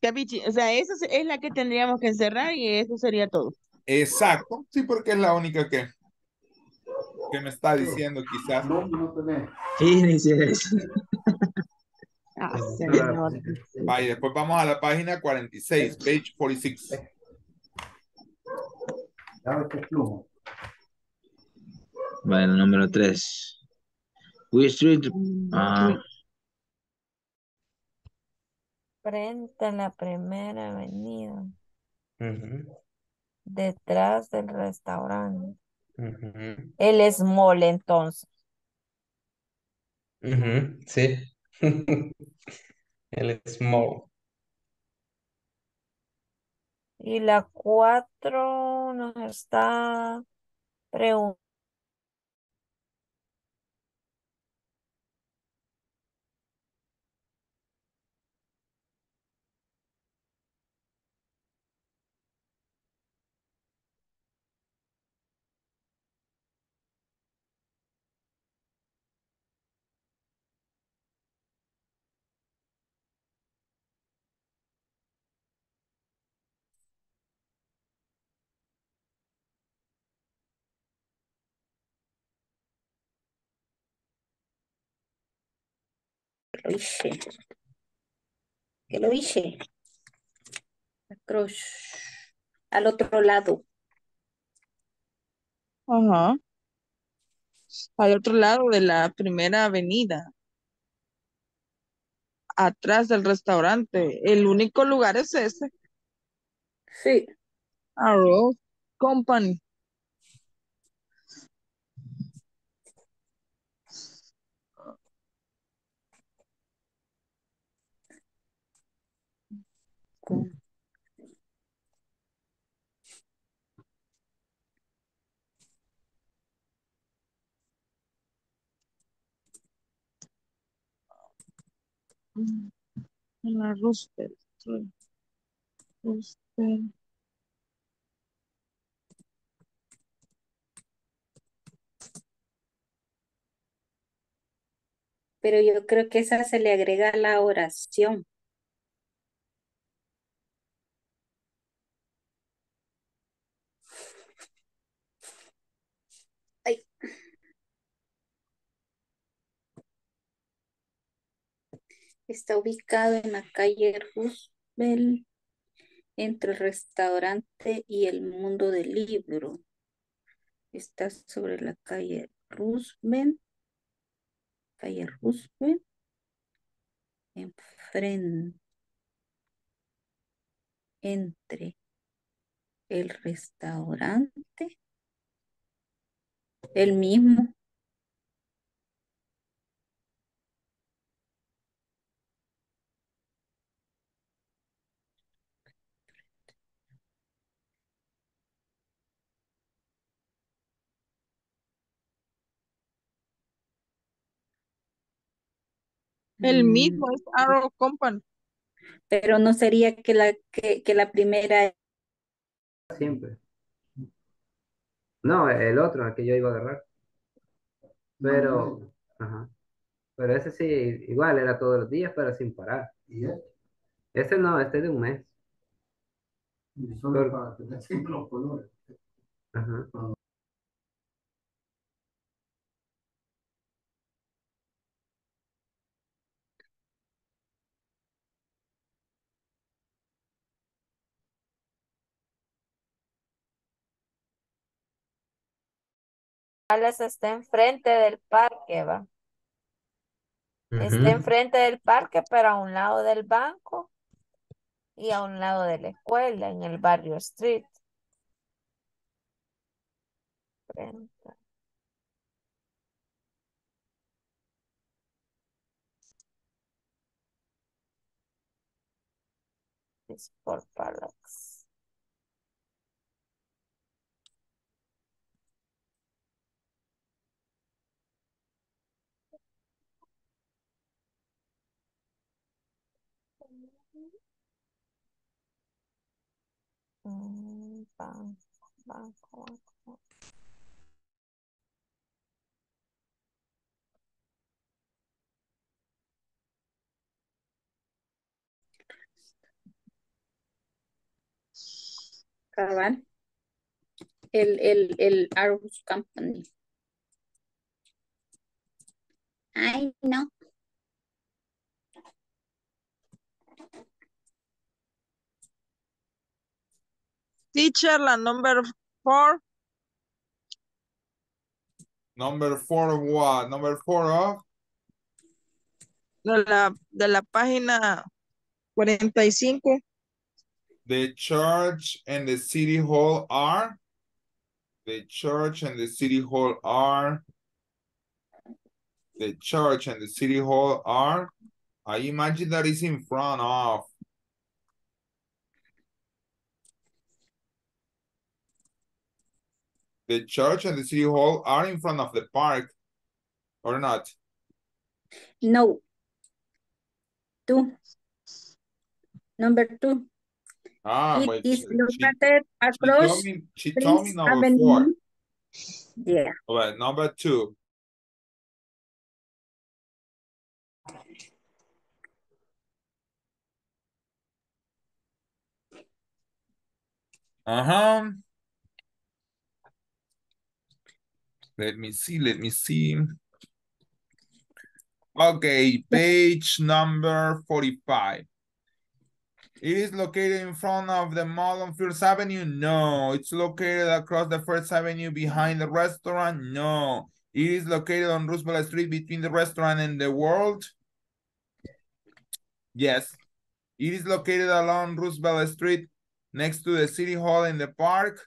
Capichi, o sea, esa es es la que tendríamos que encerrar y eso sería todo.
Exacto. Sí, porque es la única que, que me está diciendo quizás.
Sí, dice eso.
Ah, señor.
Vaya, después vamos a la página 46, page 46.
Bueno, número 3. We Street. Ah,
Frente a la primera avenida,
Ujú,
detrás del restaurante.
ujú,
El small entonces.
ujú, Sí. El small.
Y la cuatro nos está preguntando.
Lo hice. Que lo hice. Across. Al otro lado.
Ajá. Al otro lado de la primera avenida, atrás del restaurante. El único lugar es ese.
Sí.
Arrow Company. Mm, En la.
Pero yo creo que esa se le agrega a la oración. Está ubicado en la calle Roosevelt, entre el restaurante y el mundo del libro. Está sobre la calle Roosevelt, calle Roosevelt, enfrente, entre el restaurante, el mismo.
El
Mm,
mismo es Arrow Company.
Pero no sería que la, que, que la primera
Siempre. No, el otro, el que yo iba a agarrar. Pero, ajá. Pero ese sí, igual era todos los días, pero sin parar. Este no, este es de un mes. Por- Ajá.
Alex está enfrente del parque, va. Está enfrente del parque, pero a un lado del banco y a un lado de la escuela, en el barrio Street. Frente. Sport Palace. Banco, banco.
cabal, el, el, el Arrows Company. Ay, no.
Teacher, la number four.
Number four of what? Number four of?
De la, de la página 45.
The church and the city hall are? The church and the city hall are? The church and the city hall are? I imagine that is in front of. The church and the city hall are in front of the park, or not?
No. Two. Number two.
Ah,
It is
she, she,
located
she told
across
me, she told me number
Avenue.
four.
Yeah.
Well, number two. Uh-huh. Let me see, let me see. Okay, page number 45. It is located in front of the mall on First Avenue? No. It's located across the First Avenue behind the restaurant? No. It is located on Roosevelt Street between the restaurant and the world? Yes. It is located along Roosevelt Street next to the City Hall in the park?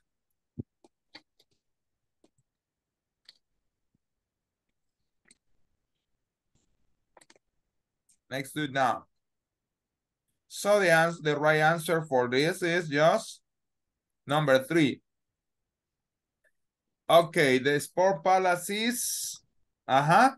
Next to it now. So the answer, the right answer for this is just number three. Okay, the sport palace is, uh-huh.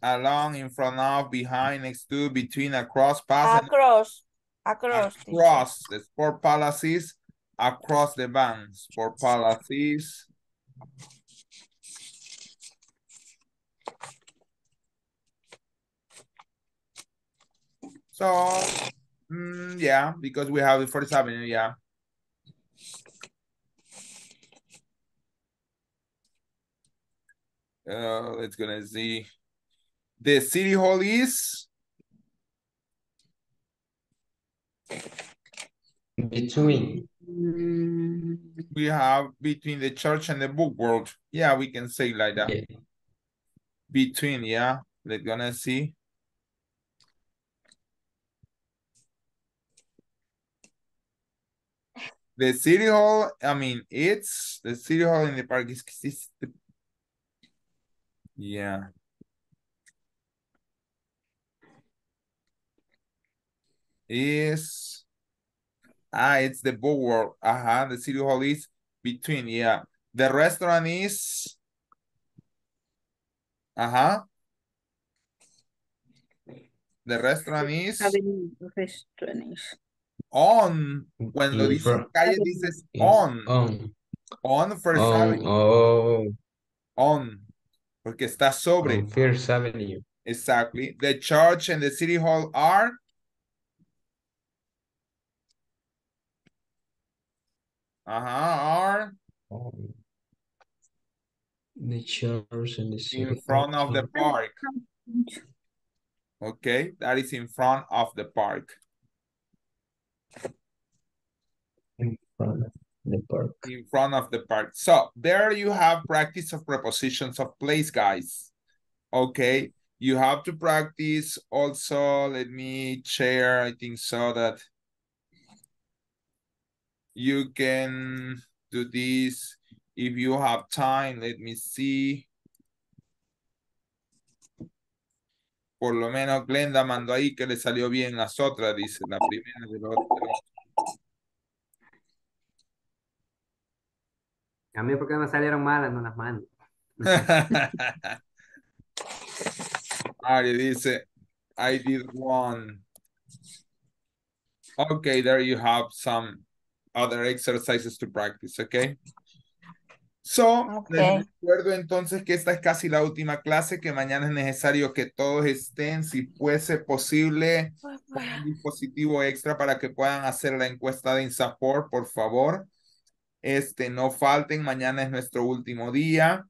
Along, in front of, behind, next to, between, across, past,
Across, across,
across. The sport palace is across the band. Sport palace So, mm, yeah, because we have the First Avenue, yeah. Uh, let's gonna see. The city hall is
Between.
we have between the church and the book world. Yeah, we can say like that. Between, yeah. We're gonna see. The city hall, I mean, it's the city hall in the park is, the- yeah. Is ah, it's the book world. Uh-huh. The city hall is between, yeah. The restaurant is uh-huh. The restaurant is. On. Cuando
In
dices calle, dices on.
On.
On First
On.
Avenue.
Oh.
On. Porque está sobre.
On First Avenue.
Exactly. The church and the city hall are uh-huh, are.
The church and the city.
in front of the park. Okay, that is in front of the park.
Front of the park.
In front of the park. So there you have practice of prepositions of place, guys. Okay, you have to practice also, let me share, I think so that you can do this if you have time. Let me see. Por lo menos Glenda mandó ahí que le salió bien las otras, dice la primera de los
A mí porque me salieron malas, no las mando.
Ari dice, I did one. Okay, there you have some other exercises to practice, okay? So, les
Okay.
recuerdo entonces que esta es casi la última clase, que mañana es necesario que todos estén, si fuese posible, con un dispositivo extra para que puedan hacer la encuesta de INSAFOR, por favor. Este, no falten, mañana es nuestro último día.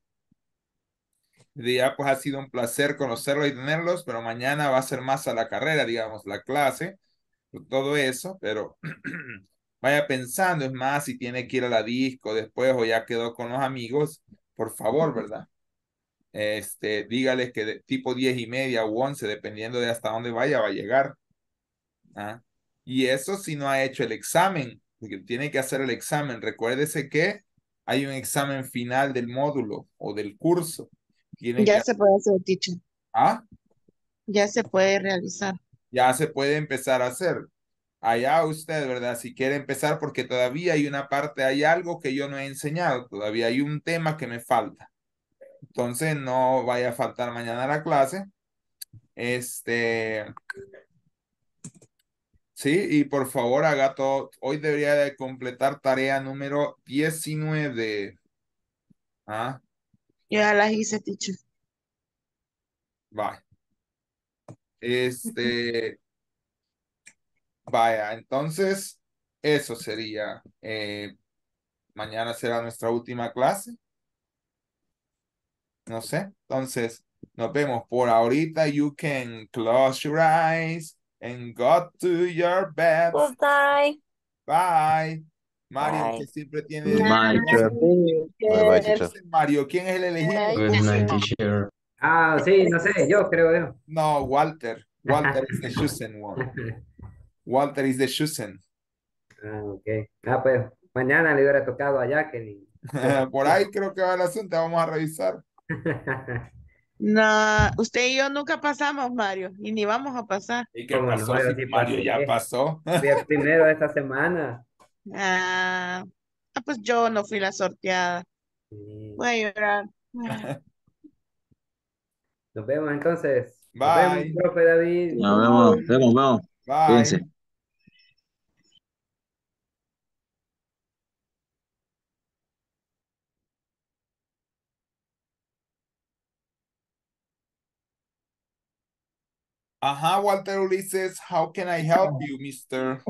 Día pues ha sido un placer conocerlos y tenerlos, pero mañana va a ser más a la carrera, digamos, la clase, todo eso, pero vaya pensando, es más, si tiene que ir a la disco después o ya quedó con los amigos, por favor, ¿verdad? Este, dígales que de tipo diez y media u once, dependiendo de hasta dónde vaya, va a llegar. ¿Ah? Y eso si no ha hecho el examen, tiene que hacer el examen. Recuérdese que hay un examen final del módulo o del curso. Tiene
Ya
que
se puede hacer, teacher.
¿Ah?
Ya se puede realizar.
ya se puede empezar a hacer. Allá usted, ¿verdad? Si quiere empezar, porque todavía hay una parte, hay algo que yo no he enseñado, todavía hay un tema que me falta. Entonces, no vaya a faltar mañana la clase. Este, sí, y por favor haga todo. Hoy debería de completar tarea número 19. ¿Ah?
Ya las hice, teacher.
Vaya. Este, vaya, entonces, eso sería. eh, mañana será nuestra última clase. No sé. Entonces, nos vemos por ahorita. You can close your eyes and go to your bed.
Good night.
Bye. Mario,
Bye.
que siempre tiene.
Bye bye, teacher.
Mario, ¿quién es el elegido?
Good night, teacher.
Ah, sí, no sé, yo creo yo.
No, Walter. Walter is the chosen one. Walter is the chosen.
Ah, ok. Ah, pues mañana le hubiera tocado a Jacqueline.
Por ahí creo que va el asunto, vamos a revisar.
No, usted y yo nunca pasamos, Mario, y ni vamos a pasar.
¿Y qué pasó? Si Mario ya pasó.
Fui el primero de esta semana.
Ah, ah, pues yo no fui la sorteada.
Sí.
Voy a llorar.
Nos vemos entonces. Nos
Bye.
vemos, profe David.
Nos vemos, vemos, vemos.
Bye. Ajá, Walter Ulises, how can I help you, mister?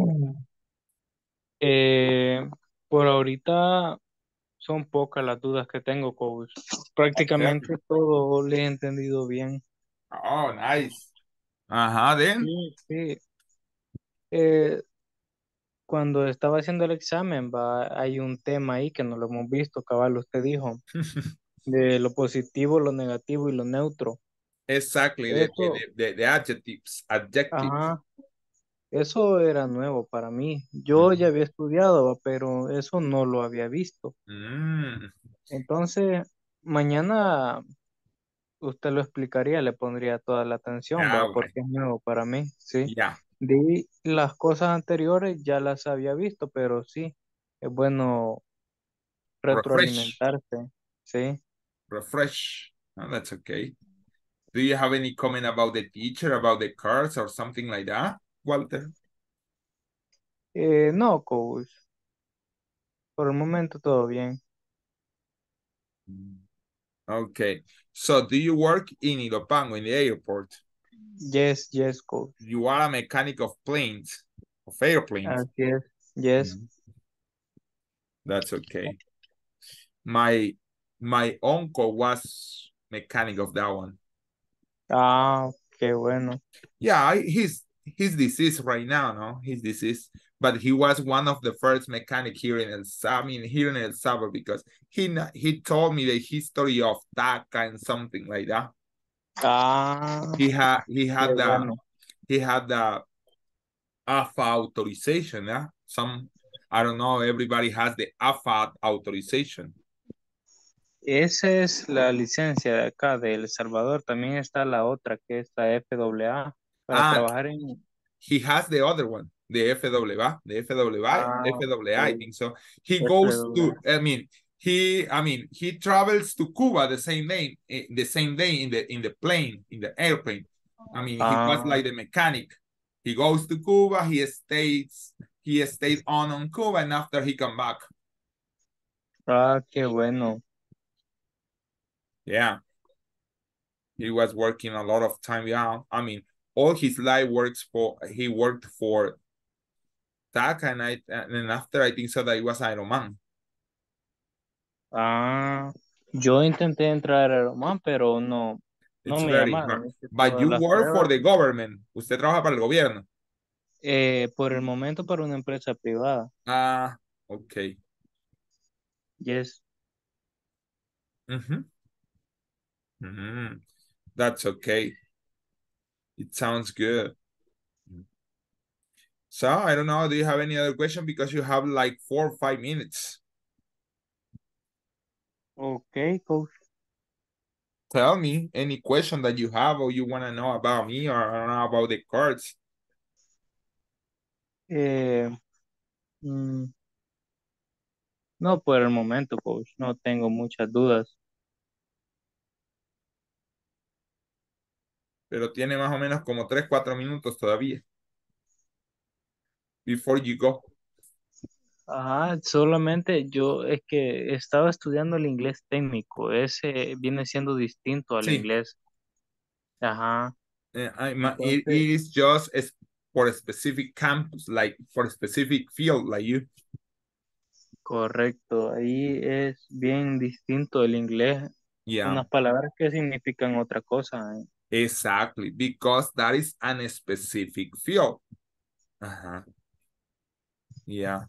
Eh, por ahorita son pocas las dudas que tengo, coach. Prácticamente todo le he entendido bien.
Oh, nice. Ajá, then.
Sí, sí. Eh, cuando estaba haciendo el examen, va, hay un tema ahí que no lo hemos visto, cabal, usted dijo, de lo positivo, lo negativo y lo neutro.
Exactly, the, the adjectives, adjectives.
ajá, eso era nuevo para mí. Yo ya había estudiado, pero eso no lo había visto.
Mm,
Entonces, mañana usted lo explicaría, le pondría toda la atención,
ah,
porque es nuevo para mí, sí.
ya.
De las cosas anteriores ya las había visto, pero sí, es bueno
Refresh,
retroalimentarse, sí.
refresh. Oh, that's okay. Do you have any comment about the teacher, about the cards or something like that, Walter?
Eh, no, coach, por el momento todo bien.
Okay. So do you work in Ilopango, in the airport?
Yes, yes, coach.
You are a mechanic of planes, of airplanes.
Así es, yes.
Mhm. That's okay. My my uncle was mechanic of that one.
Ah, qué bueno.
Yeah, he's he's deceased right now, no? He's deceased, but he was one of the first mechanic here in El I mean here in El Salvador because he he told me the history of TACA and something like that.
Ah,
He had he had the
bueno.
he had the AFA authorization, yeah. Some I don't know, everybody has the AFA authorization.
Esa es la licencia de acá, de El Salvador. También está la otra, que es la FAA, para
Ah,
trabajar en...
he has the other one, the FWA, the FWI,
Ah,
FWA, I think so. He goes to,
FAA.
I mean, he, I mean, he travels to Cuba the same day, eh, the same day in the in the plane, in the airplane. I mean, he was
Ah,
like the mechanic. He goes to Cuba, he stays, he stayed on on Cuba, and after he come back.
ah, qué bueno.
Yeah, he was working a lot of time. Yeah, I mean, all his life works for, he worked for TAC, and I, and then after I think so that he was Iron Man.
Ah, yo intenté entrar a Román, pero no, no
It's
me
very
llamaron.
hard. But you work for the government. Usted trabaja para el gobierno.
Eh, por el momento para una empresa privada.
Ah, okay.
Yes.
Mhm. Mhm. That's okay. It sounds good. So I don't know. Do you have any other question? Because you have like four or five minutes.
Okay, coach.
Tell me any question that you have or you want to know about me or I don't know about the cards.
Eh, mm, no, por el momento, coach. No tengo muchas dudas.
Pero tiene más o menos como tres, cuatro minutos todavía. Before you go.
Ajá, solamente yo es que estaba estudiando el inglés técnico. Ese viene siendo distinto al
Sí.
inglés. Ajá.
Ma- it, it is just for a specific campus, like for a specific field, like you.
correcto. Ahí es bien distinto el inglés.
Yeah,
Unas palabras que significan otra cosa. ¿eh?
Exactly. Because that is an specific field. Uh-huh. Yeah,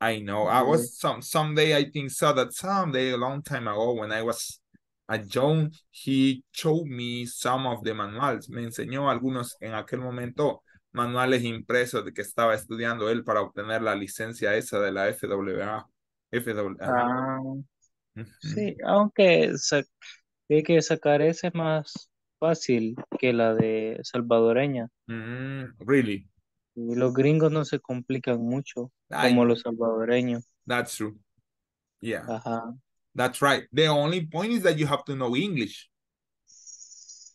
I know. I was some someday I think so that someday a long time ago when I was a young, he showed me some of the manuals. Me enseñó algunos en aquel momento manuales impresos de que estaba estudiando él para obtener la licencia esa de la FWA. FWA.
Ah, sí, aunque que sacar ese es más fácil que la de salvadoreña.
Mm, really?
Y los gringos no se complican mucho
I
como
know.
los salvadoreños.
That's true. Yeah,
Ajá.
that's right. The only point is that you have to know English.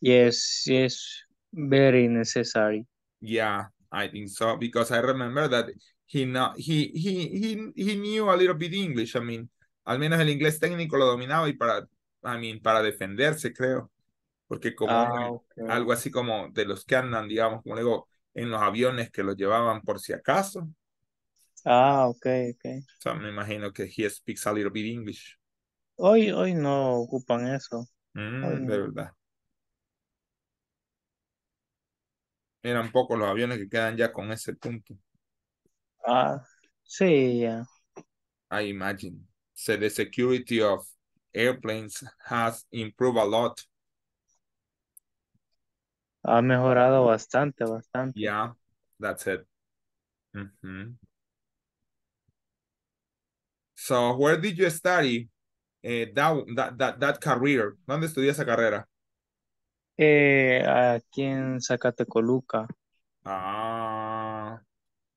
Yes, yes, very necessary.
Yeah, I think so because I remember that he no, he he he he knew a little bit English. I mean, al menos el inglés técnico lo dominaba y para, I mean, para defenderse, creo. Porque como
Ah,
algo así como de los que andan, digamos, como digo, en los aviones que los llevaban por si acaso.
Ah, ok, ok.
So me imagino que he speaks a little bit English.
Hoy, hoy no ocupan eso. Hoy
Mm, de
no.
verdad. Eran pocos los aviones que quedan ya con ese punto.
Ah, sí, ya.
I imagine. So the security of airplanes has improved a lot.
Ha mejorado bastante, bastante.
Yeah, that's it. Mhm. So where did you study eh, that, that, that, that career? ¿Dónde estudió esa carrera?
Eh, aquí en Zacatecoluca.
Ah,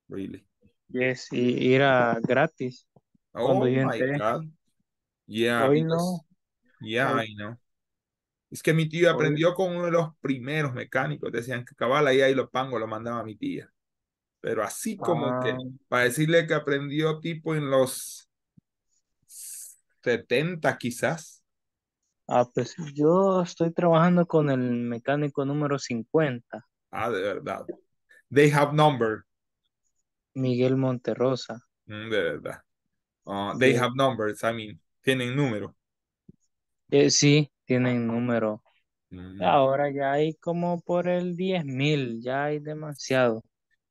really?
Yes, y era gratis.
Oh my. God. Yeah,
Hoy
because-
no.
yeah,
Hoy-
I know. Es que mi tío aprendió con uno de los primeros mecánicos. Decían que cabal ahí ahí los pangos lo mandaba mi tía. Pero así como que,
Ah.
para decirle que aprendió tipo en los 70 quizás.
Ah, pues yo estoy trabajando con el mecánico número 50,
Ah, de verdad. They have number.
Miguel Monterrosa.
Mm, de verdad. Ah, they
Yeah.
have numbers, I mean, tienen número.
Eh, sí, tienen número.
Mm.
Ahora ya hay como por el 10.000, ya hay demasiado.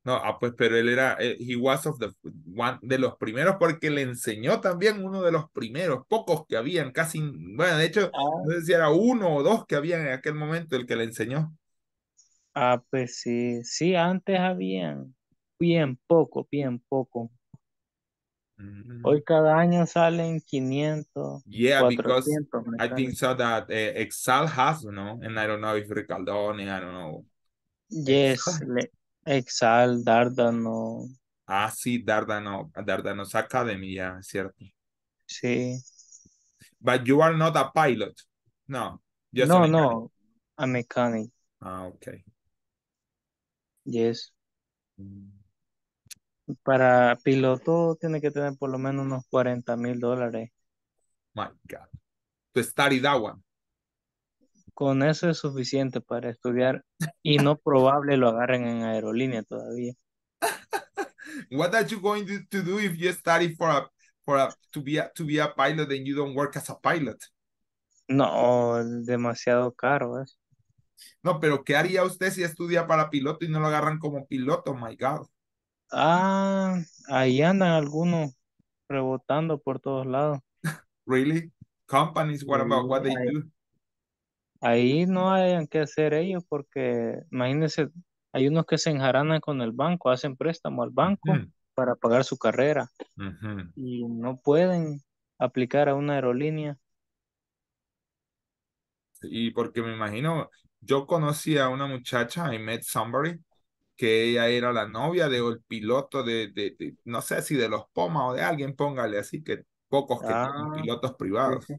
No, ah, pues, pero él era, eh, he was of the one de los primeros porque le enseñó también uno de los primeros, pocos que habían, casi, bueno, de hecho,
Ah.
no sé si era uno o dos que habían en aquel momento el que le enseñó.
Ah, pues sí, sí, antes habían bien poco, bien poco. Hoy cada año salen 500,
Yeah, because
400
I think so that uh, Excel has, you know, and I don't know if Ricaldoni, I don't know.
Yes,
Excel.
Dárdano,
Ah, sí, Dardano, Dardano's Academy, yeah, cierto.
sí.
But you are not a pilot. No, just a
No,
mechanic.
no, a mechanic,
Ah, okay.
yes.
Mm.
Para piloto tiene que tener por lo menos unos 40 mil dólares.
My God. To study that one.
Con eso es suficiente para estudiar y no probable lo agarren en aerolínea todavía.
What are you going to, do if you study for a for a to be a to be a pilot and you don't work as a pilot?
No, demasiado caro es.
No, pero ¿qué haría usted si estudia para piloto y no lo agarran como piloto? My God.
Ah, ahí andan algunos rebotando por todos lados.
Really? Companies, what about what they do?
Ahí no hayan que hacer ellos porque imagínense, hay unos que se enjaranan con el banco, hacen préstamo al banco
Mm.
para pagar su carrera
Ujú.
y no pueden aplicar a una aerolínea.
Y porque me imagino, yo conocí a una muchacha, I met somebody, que ella era la novia de o el piloto de, de, de- no sé si de los Poma o de alguien, póngale así, que pocos que tienen
Ah,
pilotos privados.
sí.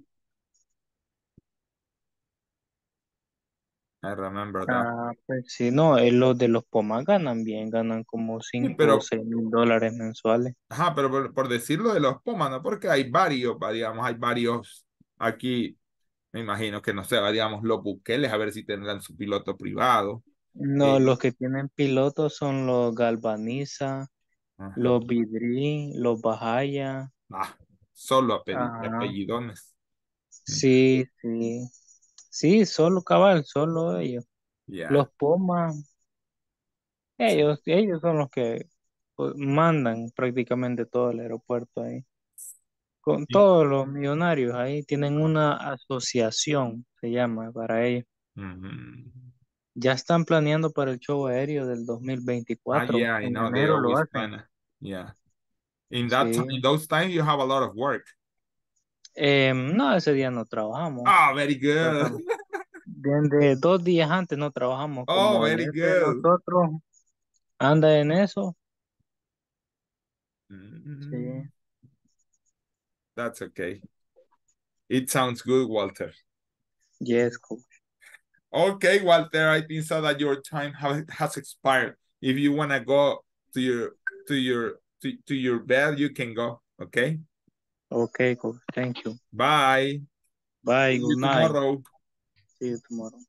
I remember that.
Ah, pues sí, no, eh, los de los Pumas ganan bien, ganan como 5
pero-
o 6 mil dólares mensuales.
Ajá, pero por, por decirlo de los Pumas, ¿no? Porque hay varios, va, digamos, hay varios aquí, me imagino que no sé, digamos, los buqueles, a ver si tendrán su piloto privado.
No, los que tienen pilotos son los Galvaniza,
Ajá.
los Vidri, los Bajaya.
Ah, solo apelli-
Ajá.
apellidones.
Sí, sí. Sí, solo cabal, solo ellos.
Yeah.
Los Pumas, ellos, ellos son los que pues, mandan prácticamente todo el aeropuerto ahí. Con
Sí.
todos los millonarios ahí tienen una asociación, se llama, para ellos.
Ujú.
Ya están planeando para el show aéreo del
Ah,
2024.
yeah, I
En
know
enero lo hacen.
Yeah. In that
Sí.
in those times you have a lot of work.
Eh, no, ese día no trabajamos.
Ah, very good.
Desde dos días antes no trabajamos.
Oh,
Como
very
de
good.
nosotros anda en eso.
Mm,
Sí.
That's okay. It sounds good, Walter.
Yes, coach.
Okay, Walter, I think so that your time ha- has expired. If you want to go to your to your to, to your bed, you can go. Okay.
Okay, cool. Thank you.
Bye.
Bye.
See you
Good night.
tomorrow.
See you tomorrow.